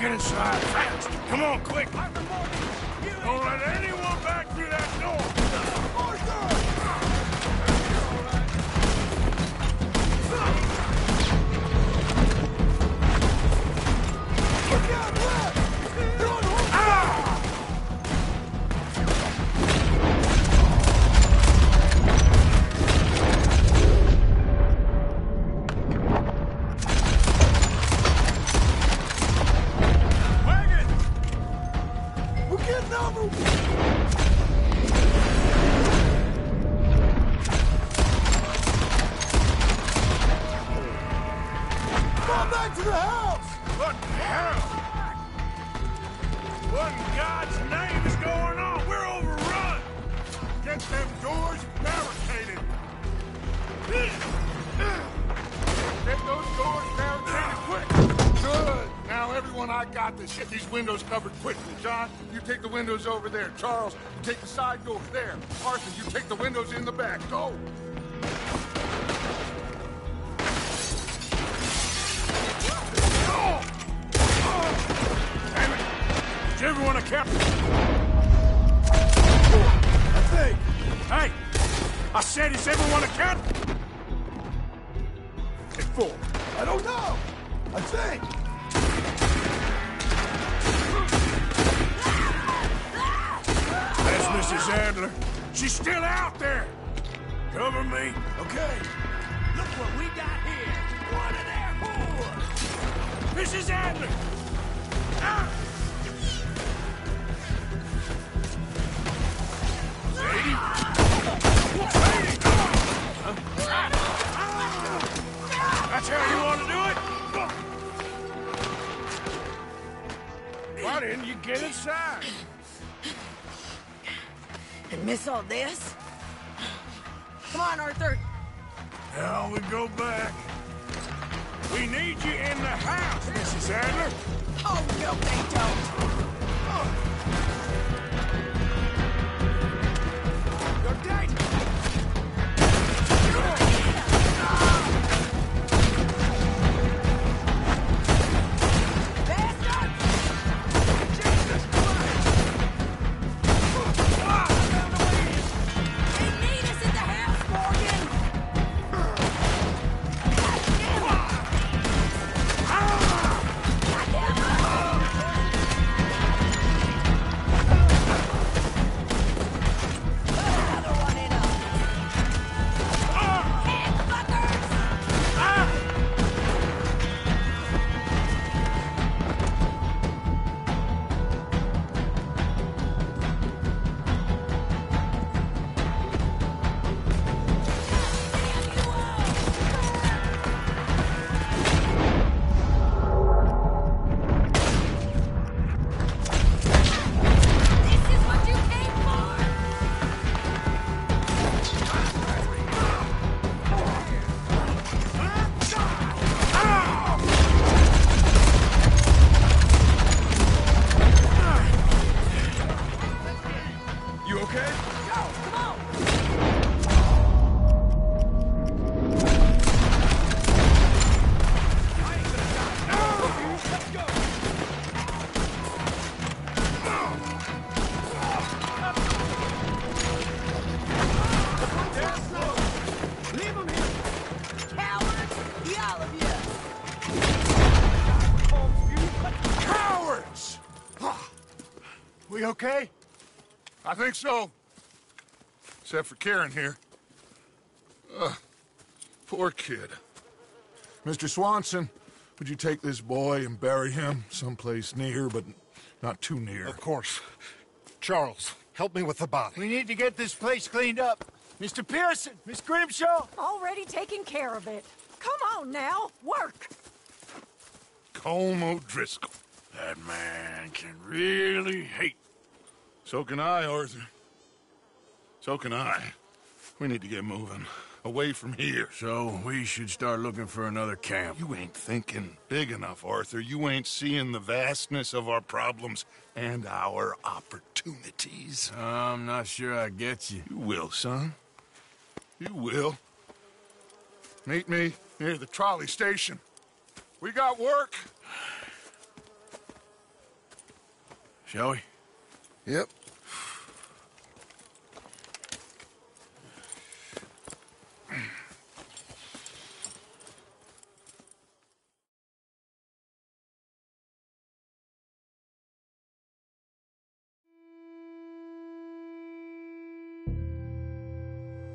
Get inside fast! Come on, quick! Don't let anyone back through that door! Windows over there. Charles, you take the side door there. Arthur, you take the windows in the back. Go! Okay? I think so. Except for Kieran here. Ugh, poor kid. Mr. Swanson, would you take this boy and bury him someplace near, but not too near? Of course. Charles, help me with the body. We need to get this place cleaned up. Mr. Pearson, Miss Grimshaw. Already taking care of it. Come on now, work. Colm O'Driscoll. That man can really hate. So can I, Arthur. So can I. We need to get moving. Away from here. So we should start looking for another camp. You ain't thinking big enough, Arthur. You ain't seeing the vastness of our problems and our opportunities. I'm not sure I get you. You will, son. You will. Meet me near the trolley station. We got work. Shall we? Yep.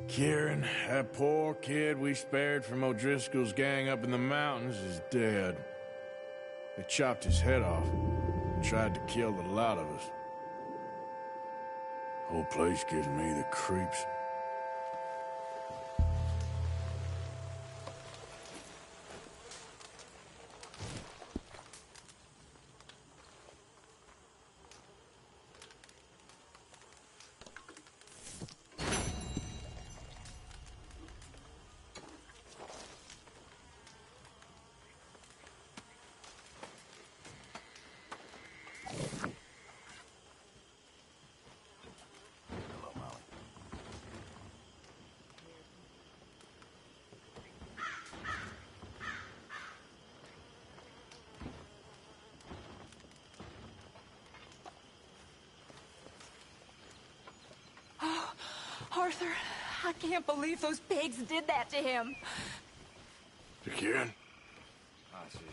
Kieran, that poor kid we spared from O'Driscoll's gang up in the mountains is dead. They chopped his head off and tried to kill the lot of us. Whole place gives me the creeps. Oh, Arthur, I can't believe those pigs did that to him. To Kieran?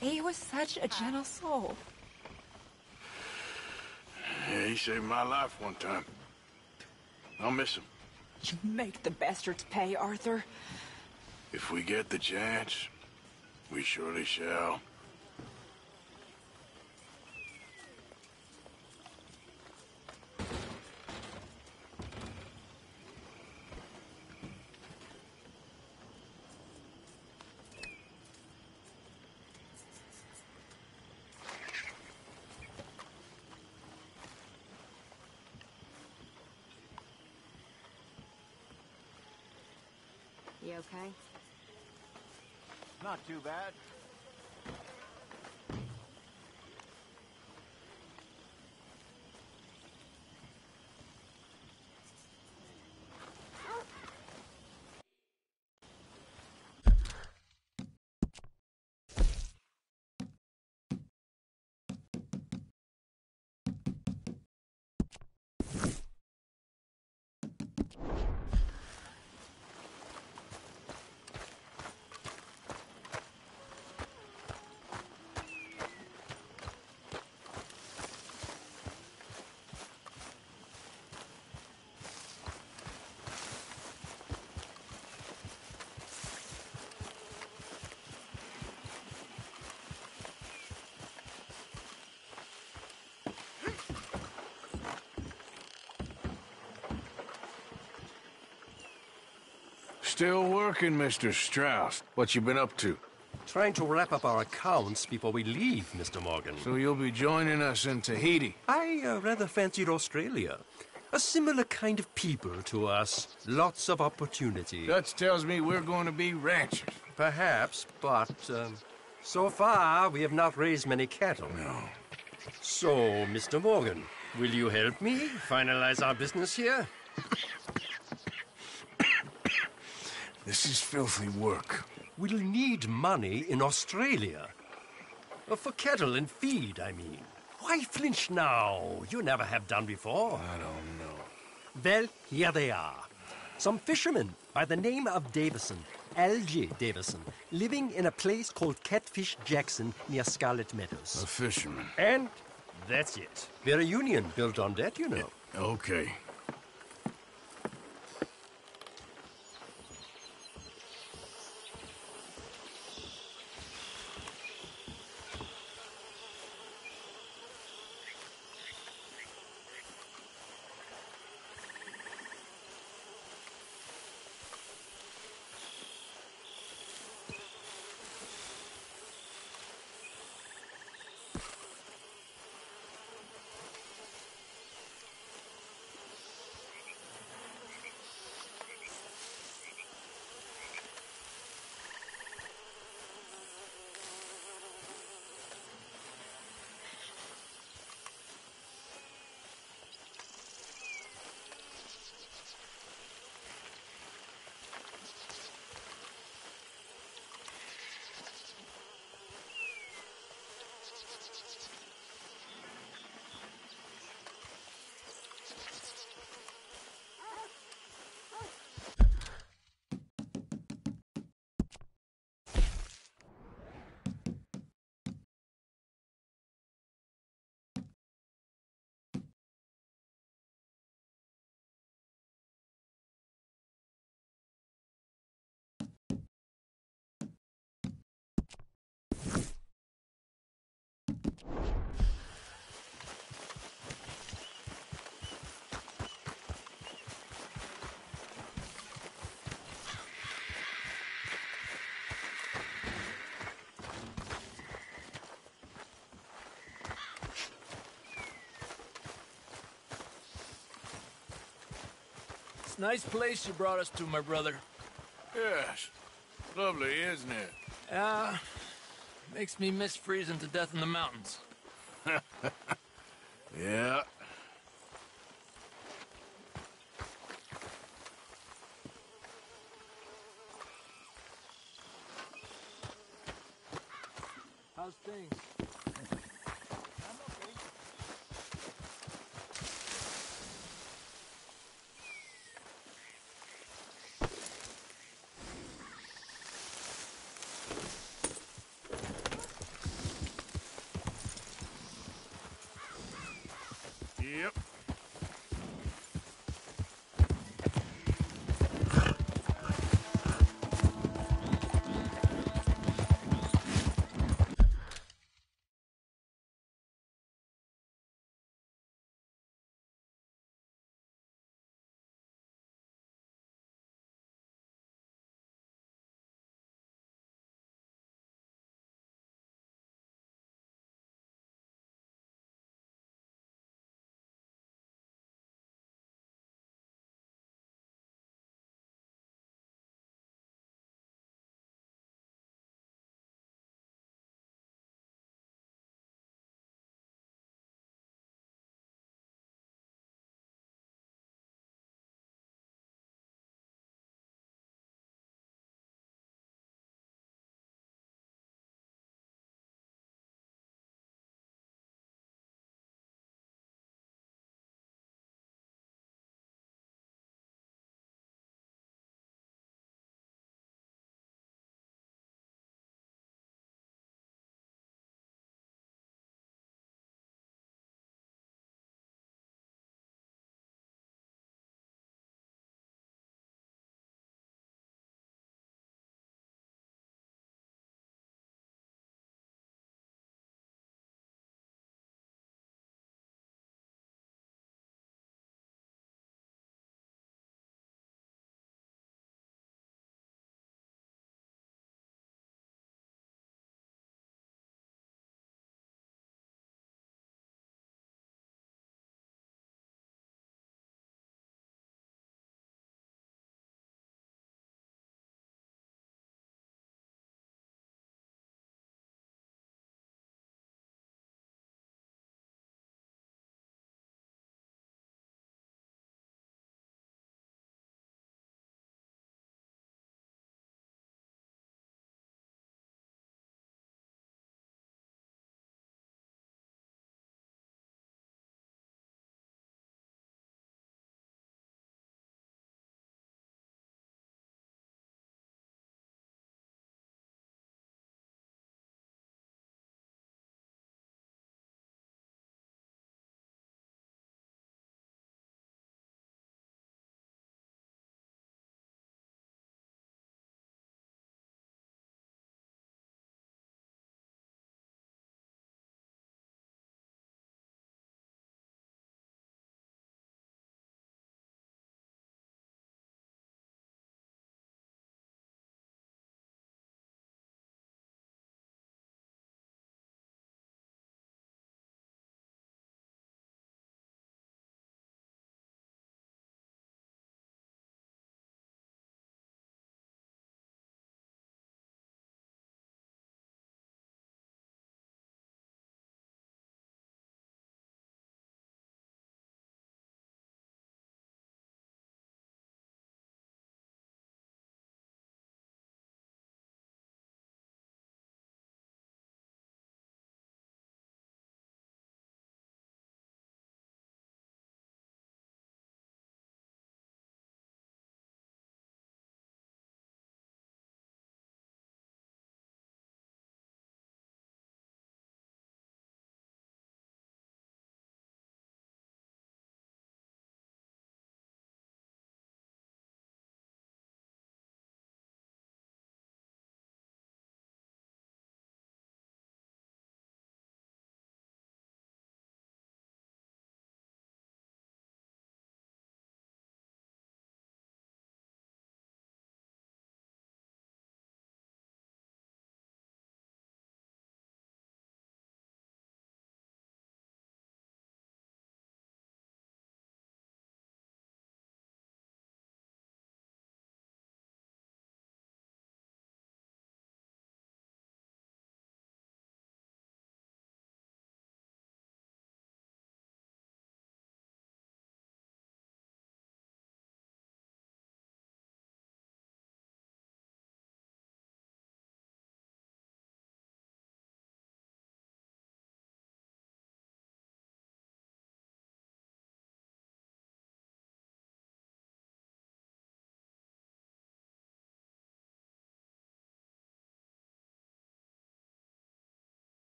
He was such a gentle soul. Yeah, he saved my life one time. I'll miss him. You make the bastards pay, Arthur. If we get the chance, we surely shall. Too bad. Still working, Mr. Strauss. What you been up to? Trying to wrap up our accounts before we leave, Mr. Morgan. So you'll be joining us in Tahiti? I uh, rather fancied Australia. A similar kind of people to us. Lots of opportunity. Dutch tells me we're going to be ranchers. Perhaps, but um, so far we have not raised many cattle. No. So, Mr. Morgan, will you help me finalize our business here? This is filthy work. We'll need money in Australia. Uh, For cattle and feed, I mean. Why flinch now? You never have done before. I don't know. Well, here they are. Some fishermen by the name of Davison, L.J. Davison, living in a place called Catfish Jackson near Scarlett Meadows. A fisherman. And That's it. We're a union built on that, you know. Okay. Nice place you brought us to, my brother. Yes. Lovely, isn't it? Ah, makes me miss freezing to death in the mountains. Yeah.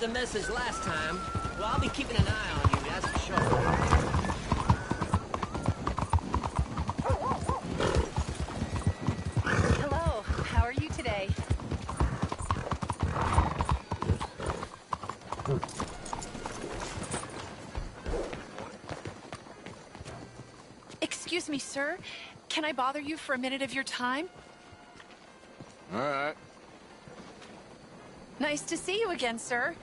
See you didn't get the message last time. Well, I'll be keeping an eye on you, that's for sure. Hello, how are you today? Excuse me, sir. Can I bother you for a minute of your time? All right. Nice to see you again, sir.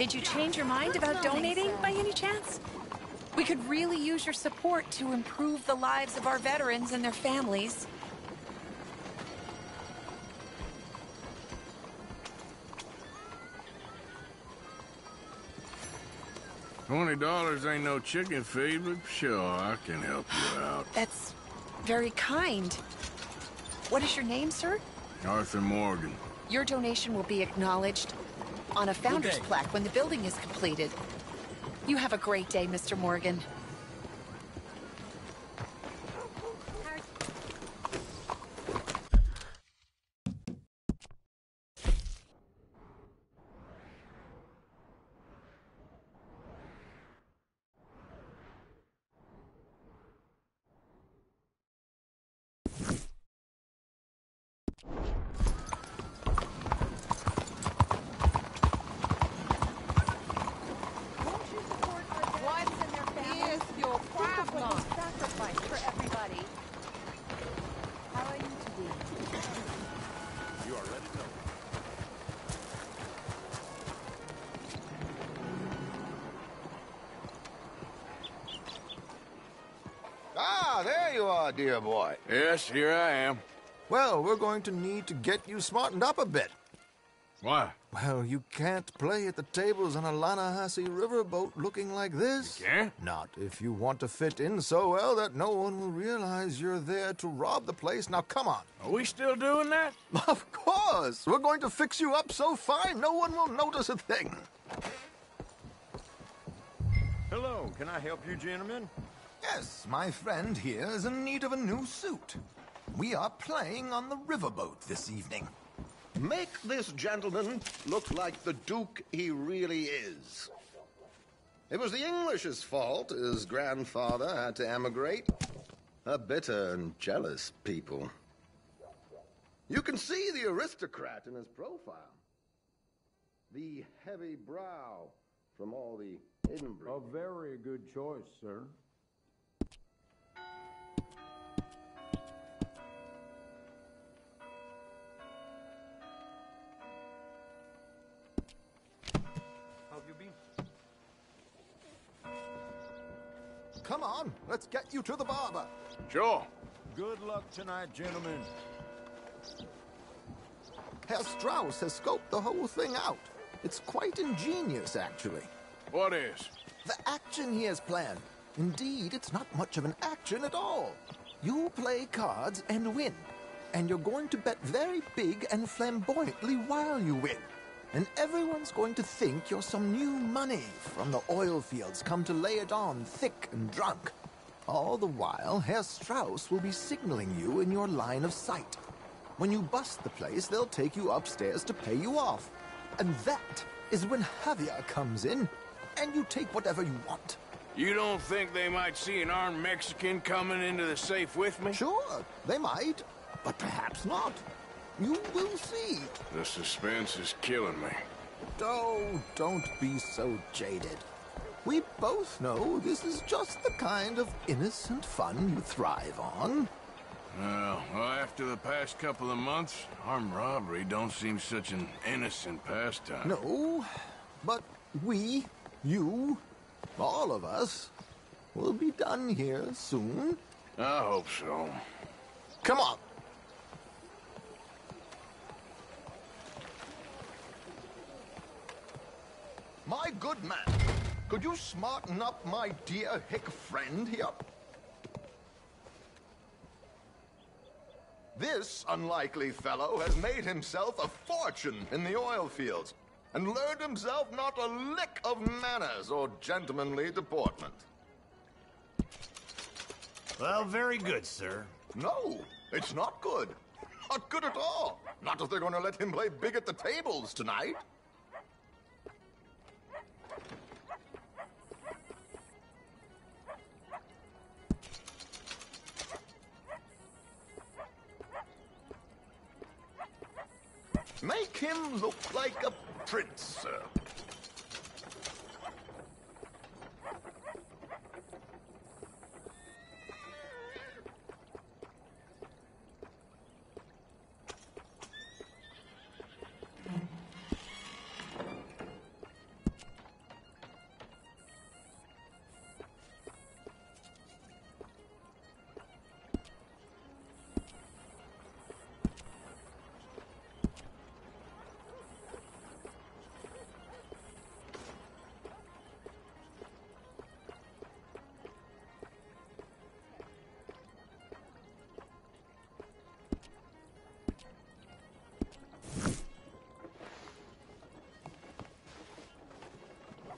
Did you change your mind about donating by any chance? We could really use your support to improve the lives of our veterans and their families. Twenty dollars ain't no chicken feed, but sure, I can help you out. That's very kind. What is your name, sir? Arthur Morgan. Your donation will be acknowledged on a founder's plaque when the building is completed. You have a great day, Mr. Morgan. Here's your problem. Sacrifice for everybody. How are you today? You are ready to Ah, dear boy. Yes, here I am. Well, we're going to need to get you smartened up a bit. Why? Well, you can't play at the tables on a Lannahechee riverboat looking like this. You can't? Not if you want to fit in so well that no one will realize you're there to rob the place. Now, come on. Are we still doing that? Of course. We're going to fix you up so fine no one will notice a thing. Hello, can I help you, gentlemen? Yes, my friend here is in need of a new suit. We are playing on the riverboat this evening. Make this gentleman look like the Duke he really is. It was the English's fault his grandfather had to emigrate. A bitter and jealous people. You can see the aristocrat in his profile. The heavy brow from all the inbreeding. A very good choice, sir. On, let's get you to the barber. Sure. Good luck tonight, gentlemen. Herr Strauss has scoped the whole thing out. It's quite ingenious, actually. What is? The action he has planned. Indeed, it's not much of an action at all. You play cards and win. And you're going to bet very big and flamboyantly while you win. And everyone's going to think you're some new money from the oil fields come to lay it on thick and drunk. All the while, Herr Strauss will be signaling you in your line of sight. When you bust the place, they'll take you upstairs to pay you off. And that is when Javier comes in, and you take whatever you want. You don't think they might see an armed Mexican coming into the safe with me? Sure, they might, but perhaps not. You will see. The suspense is killing me. Oh, don't be so jaded. We both know this is just the kind of innocent fun you thrive on. Well, well, after the past couple of months, armed robbery don't seem such an innocent pastime. No, but we, you, all of us, will be done here soon. I hope so. Come on. My good man, could you smarten up my dear hick friend here? This unlikely fellow has made himself a fortune in the oil fields and learned himself not a lick of manners or gentlemanly deportment. Well, very good, sir. No, it's not good. Not good at all. Not if they're going to let him play big at the tables tonight. Make him look like a prince, sir.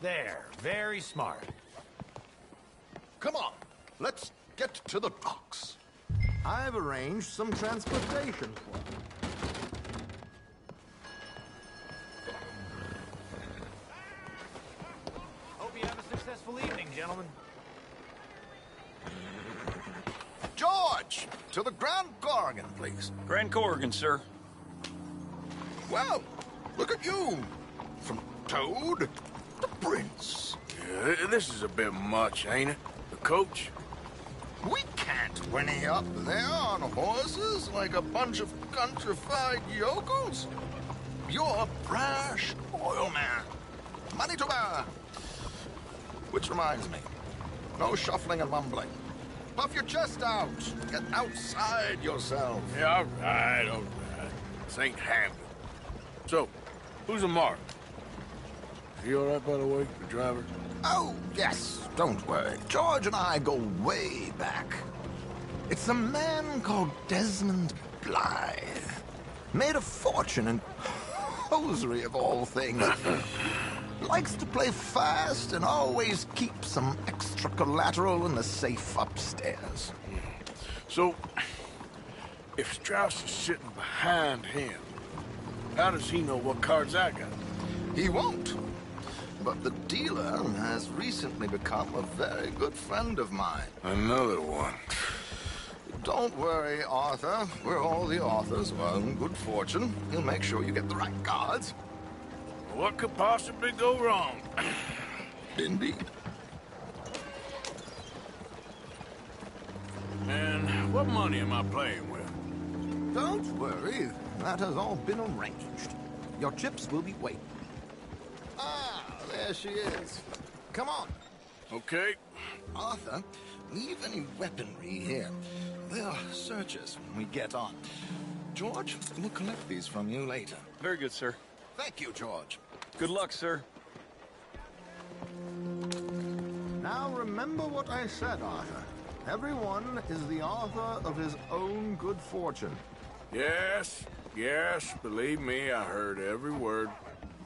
There, very smart. Come on, let's get to the docks. I've arranged some transportation for you. Hope you have a successful evening, gentlemen. George, to the Grand Korrigan, please. Grand Korrigan, sir. Well, look at you. From Toad to Prince. Yeah, this is a bit much, ain't it? The coach? We can't whinny up there on horses like a bunch of countrified yokels. You're a brash oil man. Money to bear. Which reminds me, no shuffling and mumbling. Puff your chest out. Get outside yourself. Yeah, all right, all right. This ain't happening. So, who's a mark? Is he all right, by the way, the driver? Oh, yes, don't worry. George and I go way back. It's a man called Desmond Blythe. Made a fortune in hosiery of all things. Likes to play fast and always keep some extra collateral in the safe upstairs. So, if Strauss is sitting behind him, how does he know what cards I got? He won't. But the dealer has recently become a very good friend of mine. Another one. Don't worry, Arthur. We're all the authors of our own good fortune. He'll make sure you get the right cards. What could possibly go wrong? Indeed. And what money am I playing with? Don't worry. That has all been arranged. Your chips will be waiting. There she is. Come on. Okay. Arthur, leave any weaponry here. They'll search us when we get on. George, we'll collect these from you later. Very good, sir. Thank you, George. Good luck, sir. Now remember what I said, Arthur. Everyone is the author of his own good fortune. Yes, yes, believe me, I heard every word.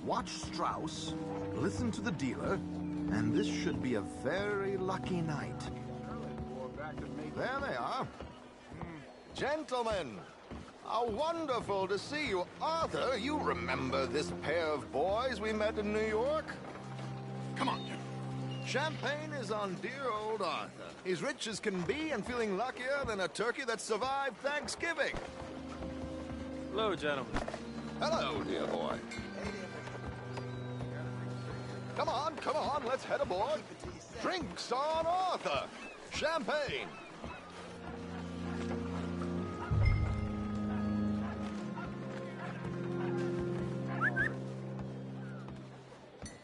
Watch Strauss, listen to the dealer, and this should be a very lucky night. There they are. Hmm. Gentlemen, how wonderful to see you. Arthur, you remember this pair of boys we met in New York? Come on, Jim. Champagne is on dear old Arthur. He's rich as can be and feeling luckier than a turkey that survived Thanksgiving. Hello, gentlemen. Hello, dear boy. Come on, come on, let's head aboard. Drinks on Arthur. Champagne.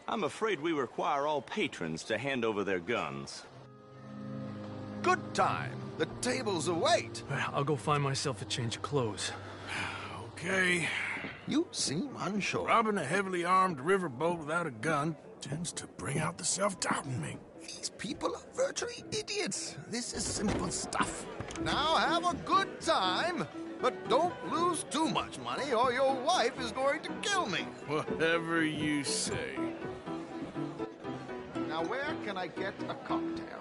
I'm afraid we require all patrons to hand over their guns. Good time. The tables await. I'll go find myself a change of clothes. Okay. You seem unsure. Robbing a heavily armed riverboat without a gun tends to bring out the self-doubt in me. These people are virtually idiots. This is simple stuff. Now have a good time, but don't lose too much money or your wife is going to kill me. Whatever you say. Now where can I get a cocktail?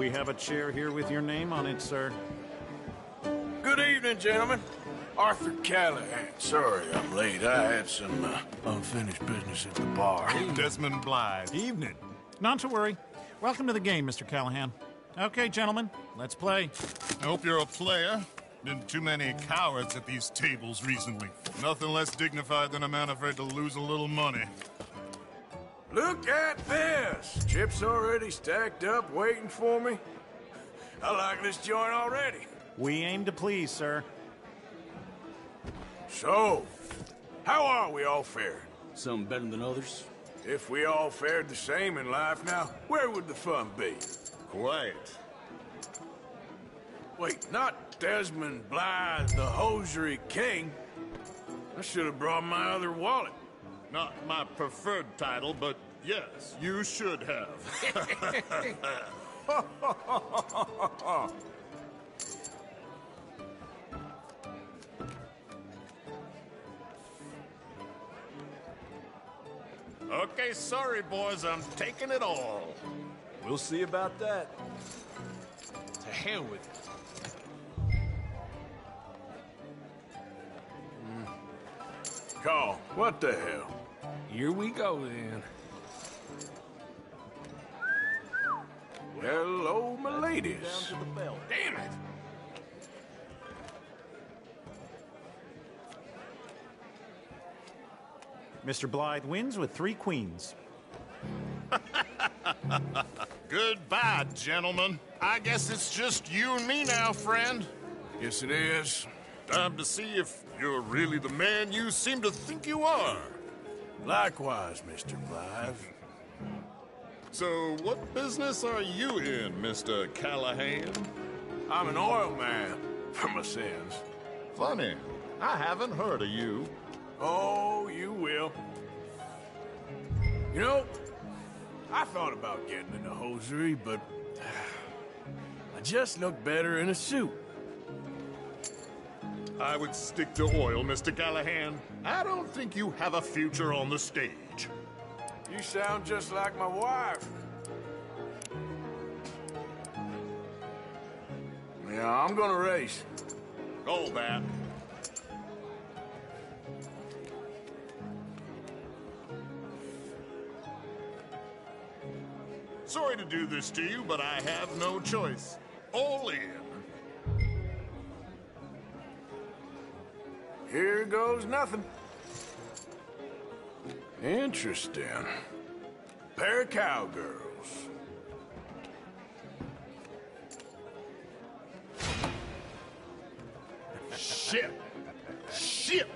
We have a chair here with your name on it, sir. Good evening, gentlemen. Arthur Callahan. Sorry I'm late. I had some uh, unfinished business at the bar. Desmond Blythe. Evening. Not to worry. Welcome to the game, Mr. Callahan. Okay, gentlemen, let's play. I hope you're a player. Been too many cowards at these tables recently. Nothing less dignified than a man afraid to lose a little money. Look at this! Chips already stacked up, waiting for me. I like this joint already. We aim to please, sir. So, how are we all faring? Some better than others. If we all fared the same in life now, where would the fun be? Quiet. Wait, not Desmond Blythe, the hosiery king. I should have brought my other wallet. Not my preferred title, but yes, you should have. okay, sorry, boys, I'm taking it all. We'll see about that. To hell with it. Call, what the hell? Here we go, then. Hello, my ladies. Down to the belt. Damn it! Mr. Blythe wins with three queens. Goodbye, gentlemen. I guess it's just you and me now, friend. Yes, it is. Time to see if you're really the man you seem to think you are. Likewise, Mr. Blythe. So, what business are you in, Mr. Callahan? I'm an oil man, for my sins. Funny. I haven't heard of you. Oh, you will. You know, I thought about getting in into hosiery, but I just look better in a suit. I would stick to oil, Mr. Callahan. I don't think you have a future on the stage. You sound just like my wife. Yeah, I'm gonna race. Go that. Sorry to do this to you, but I have no choice. All in. Here goes nothing. Interesting. Pair of cowgirls. Shit. Shit.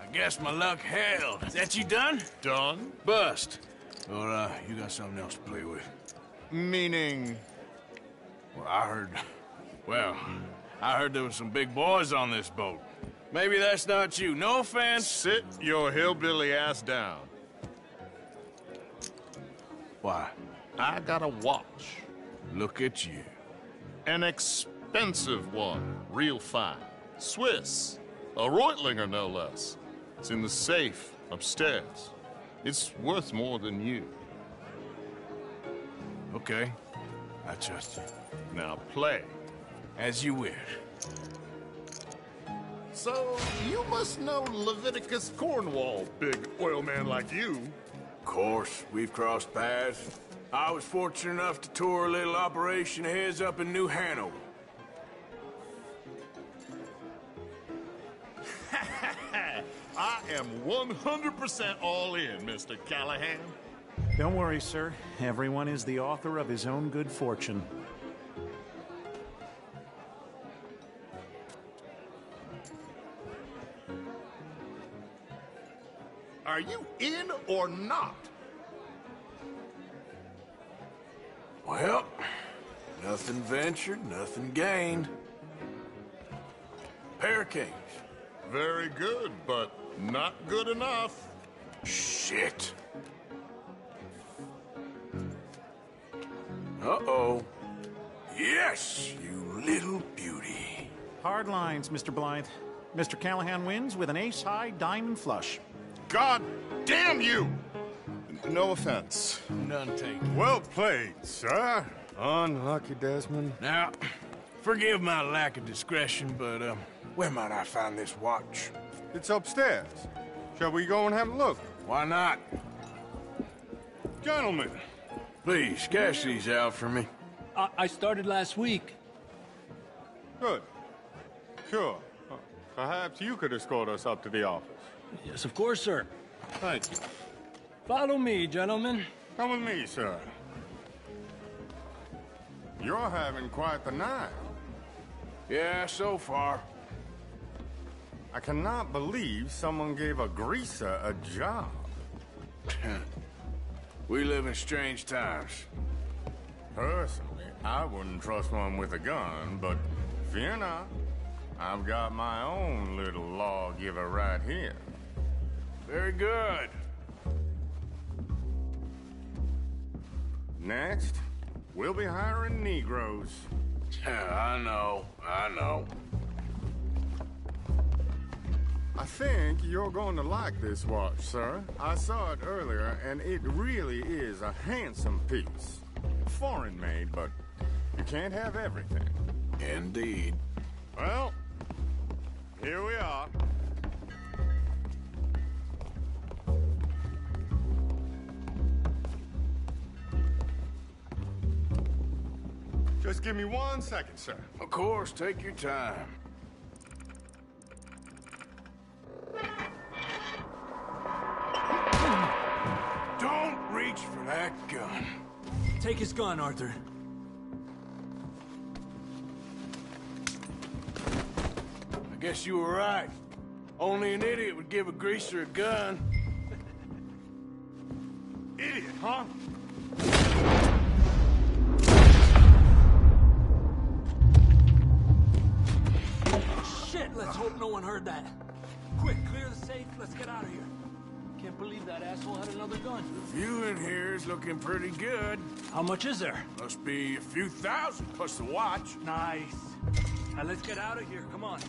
I guess my luck held. Is that you done? Done? Bust. Or, uh, you got something else to play with? Meaning? Well, I heard... Well, I heard there was some big boys on this boat. Maybe that's not you. No offense. Sit your hillbilly ass down. Why? I got a watch. Look at you. An expensive one. Real fine. Swiss. A Reutlinger, no less. It's in the safe upstairs. It's worth more than you. Okay. I trust you. Now play. As you wish. So, you must know Leviticus Cornwall, big oil man like you. Of course, we've crossed paths. I was fortunate enough to tour a little operation of his up in New Hanover. I am 100% all in, Mr. Callahan. Don't worry, sir. Everyone is the author of his own good fortune. Are you in or not? Well, nothing ventured, nothing gained. Pair kings. Very good, but not good enough. Shit. Uh-oh. Yes, you little beauty. Hard lines, Mr. Blythe. Mr. Callahan wins with an ace-high diamond flush. God damn you! No offense. None taken. Well played, sir. Unlucky, Desmond. Now, forgive my lack of discretion, but, um, where might I find this watch? It's upstairs. Shall we go and have a look? Why not? Gentlemen. Please, cash these out for me. I, I started last week. Good. Sure. Uh, perhaps you could escort us up to the office. Yes, of course, sir. Thank you. Follow me, gentlemen. Come with me, sir. You're having quite the night. Yeah, so far. I cannot believe someone gave a greaser a job. we live in strange times. Personally, I wouldn't trust one with a gun, but fear not. I've got my own little lawgiver right here. Very good. Next, we'll be hiring Negroes. I know, I know. I think you're going to like this watch, sir. I saw it earlier, and it really is a handsome piece. Foreign made, but you can't have everything. Indeed. Well, here we are. Just give me one second, sir. Of course, take your time. Don't reach for that gun. Take his gun, Arthur. I guess you were right. Only an idiot would give a greaser a gun. Idiot, huh? Let's hope no one heard that. Quick, clear the safe. Let's get out of here. Can't believe that asshole had another gun. The view in here is looking pretty good. How much is there? Must be a few thousand plus the watch. Nice. Now let's get out of here. Come on.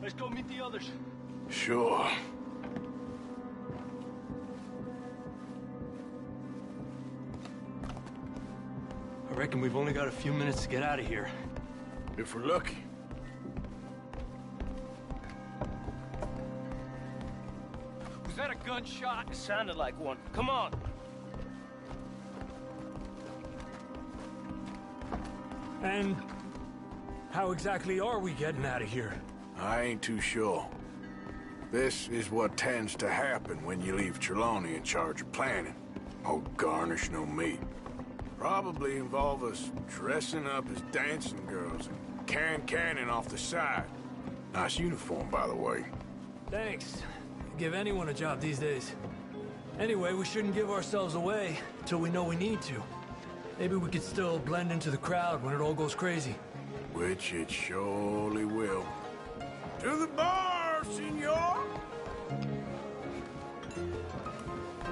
Let's go meet the others. Sure. I reckon we've only got a few minutes to get out of here. If we're lucky. Was that a gunshot? It sounded like one. Come on. And how exactly are we getting out of here? I ain't too sure. This is what tends to happen when you leave Trelawny in charge of planning. Oh, garnish no meat. Probably involve us dressing up as dancing girls and can cannon off the side. Nice uniform, by the way. Thanks. Give anyone a job these days. Anyway, we shouldn't give ourselves away till we know we need to. Maybe we could still blend into the crowd when it all goes crazy. Which it surely will. To the bar, senor!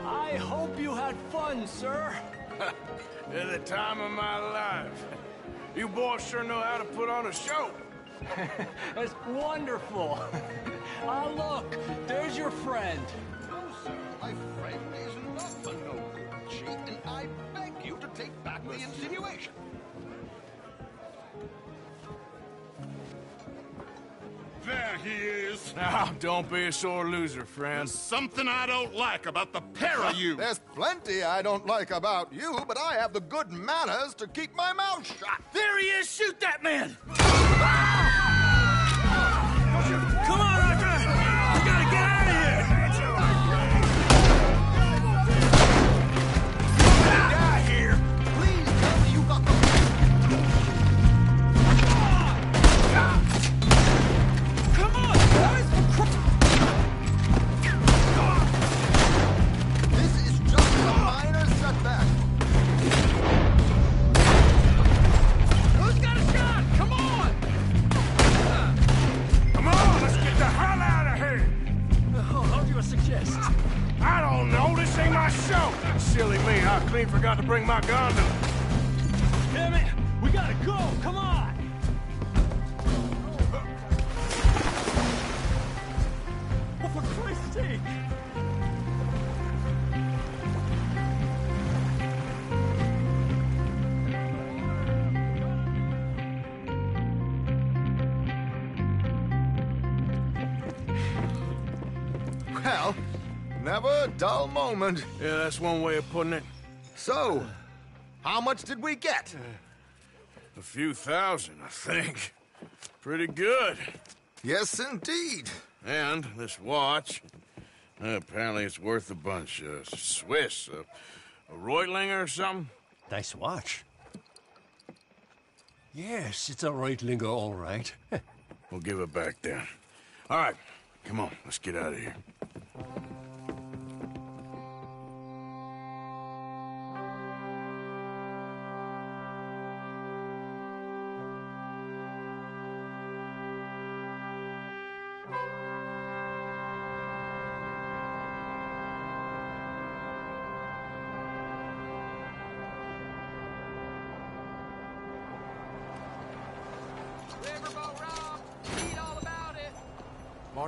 I hope you had fun, sir. At the time of my life. You boys sure know how to put on a show. That's wonderful. Ah, look, there's your friend. No, sir, my friend is not a no good cheat, and I beg you to take back the insinuation. There he is. Now, don't be a sore loser, friend. There's something I don't like about the pair of you. There's plenty I don't like about you, but I have the good manners to keep my mouth shut. There he is! Shoot that man! Come moment. Yeah, that's one way of putting it. So, how much did we get? A few thousand, I think. Pretty good. Yes, indeed. And this watch, uh, apparently it's worth a bunch. Uh, Swiss, uh, a Reutlinger or something? Nice watch. Yes, it's a Reutlinger, all right. we'll give it back then. All right, come on, let's get out of here.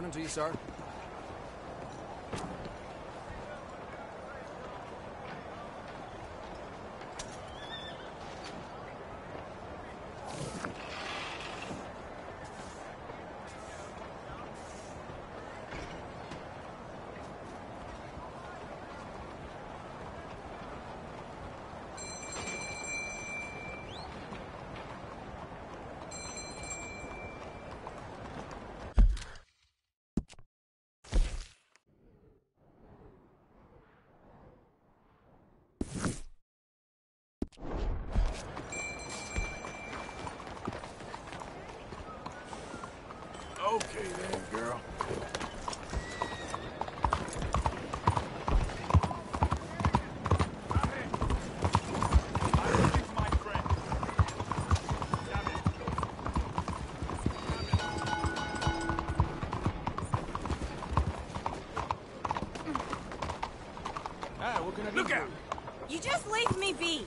Morning to you, sir. Okay then, girl. Hey, what can I do? Look out! You just leave me be.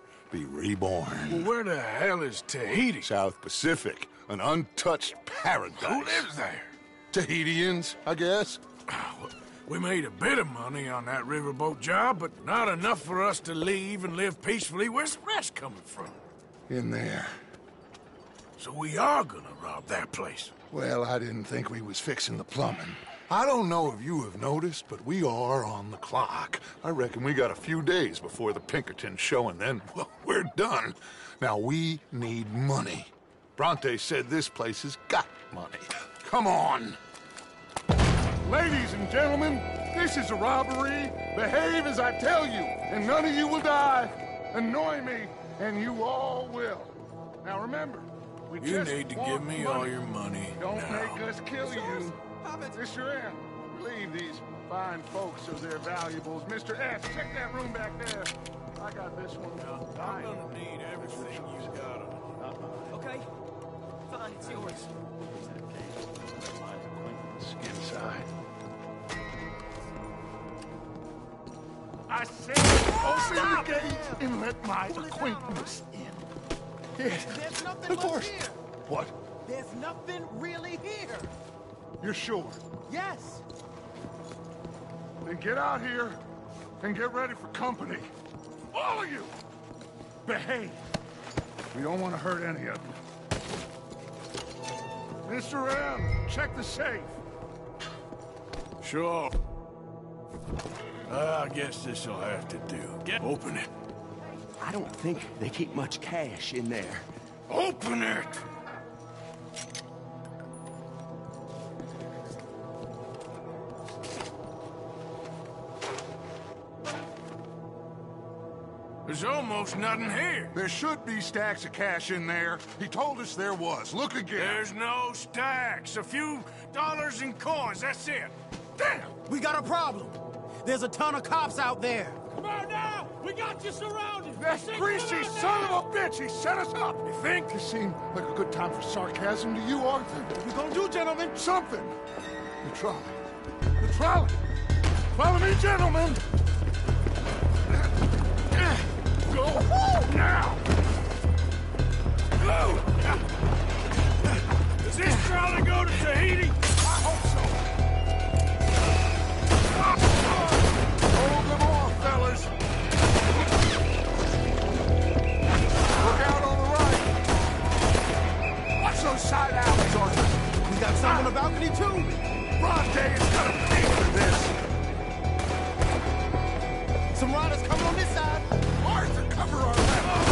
be reborn. Well, where the hell is Tahiti? South Pacific, an untouched paradise. Who lives there? Tahitians, I guess. Ah, we made a bit of money on that riverboat job, but not enough for us to leave and live peacefully. Where's the rest coming from? In there. So we are gonna rob that place. Well, I didn't think we was fixing the plumbing. I don't know if you have noticed, but we are on the clock. I reckon we got a few days before the Pinkerton show, and then, well, we're done. Now, we need money. Bronte said this place has got money. Come on! Ladies and gentlemen, this is a robbery. Behave as I tell you, and none of you will die. Annoy me, and you all will. Now remember, we You just need to want give me money. all your money Don't now. make us kill you. Mr. M, relieve these fine folks of their valuables. Mr. S, check that room back there. I got this one. I'm gonna need everything you've got. on. Uh-huh. Okay. Fine, it's yours. Inside. I said, open the gate and let my acquaintance in. Yes, There's nothing of course. here. What? There's nothing really here. You're sure? Yes. Then get out here and get ready for company. All of you! Behave. We don't want to hurt any of you. Mr. M, check the safe. Sure. I guess this'll have to do. Get open it. I don't think they keep much cash in there. Open it! There's almost nothing here. There should be stacks of cash in there. He told us there was. Look again. There's no stacks. A few dollars in coins, that's it. Damn! We got a problem. There's a ton of cops out there. Come on now! We got you surrounded! That greasy son of a bitch! He set us up! You think? This seemed like a good time for sarcasm to you, Arthur. What we gonna do, gentlemen? Something! The trolley. The trolley! Follow me, gentlemen! Now! Go! Does this trolley go to Tahiti? I hope so. Hold them off, fellas. Look out on the right. Watch those side alleys, Arthur. We got on the balcony, too. For this. Some riders coming on this side. Arthur, cover our left.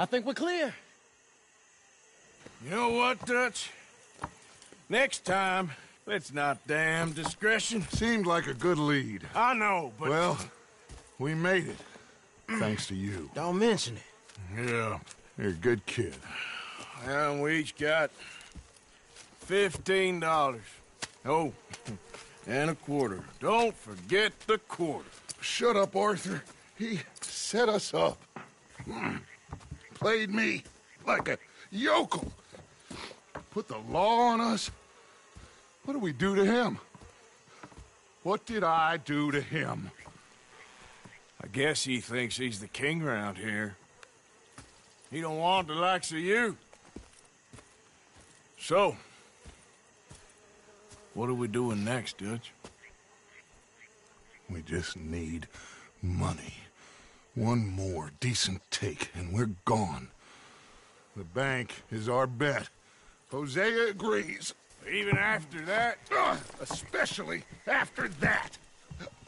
I think we're clear. You know what, Dutch? Next time, let's not damn discretion. Seemed like a good lead. I know, but... Well, we made it. Thanks to you. Don't mention it. Yeah, you're a good kid. And we each got fifteen dollars. Oh, and a quarter. Don't forget the quarter. Shut up, Arthur. He set us up. Hmm. Played me like a yokel. Put the law on us. What did we do to him? What did I do to him? I guess he thinks he's the king around here. He don't want the likes of you. So, what are we doing next, Dutch? We just need money. One more decent take, and we're gone. The bank is our bet. Hosea agrees. Even after that? Ugh, especially after that.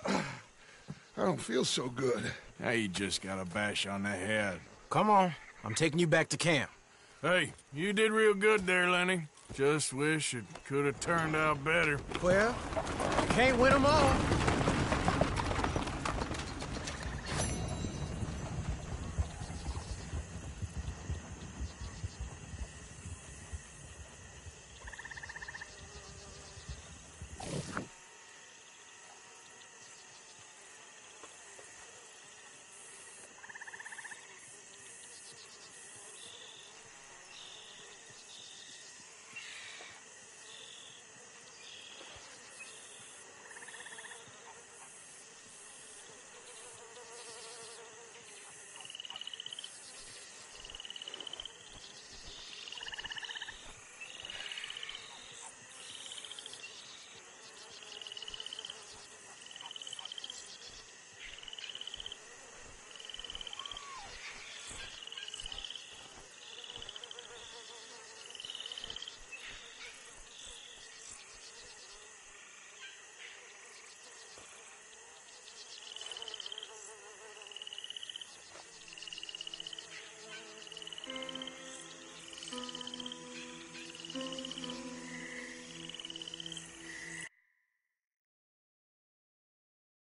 Ugh, I don't feel so good. Now you just got a bash on the head. Come on. I'm taking you back to camp. Hey, you did real good there, Lenny. Just wish it could have turned out better. Well, can't win them all.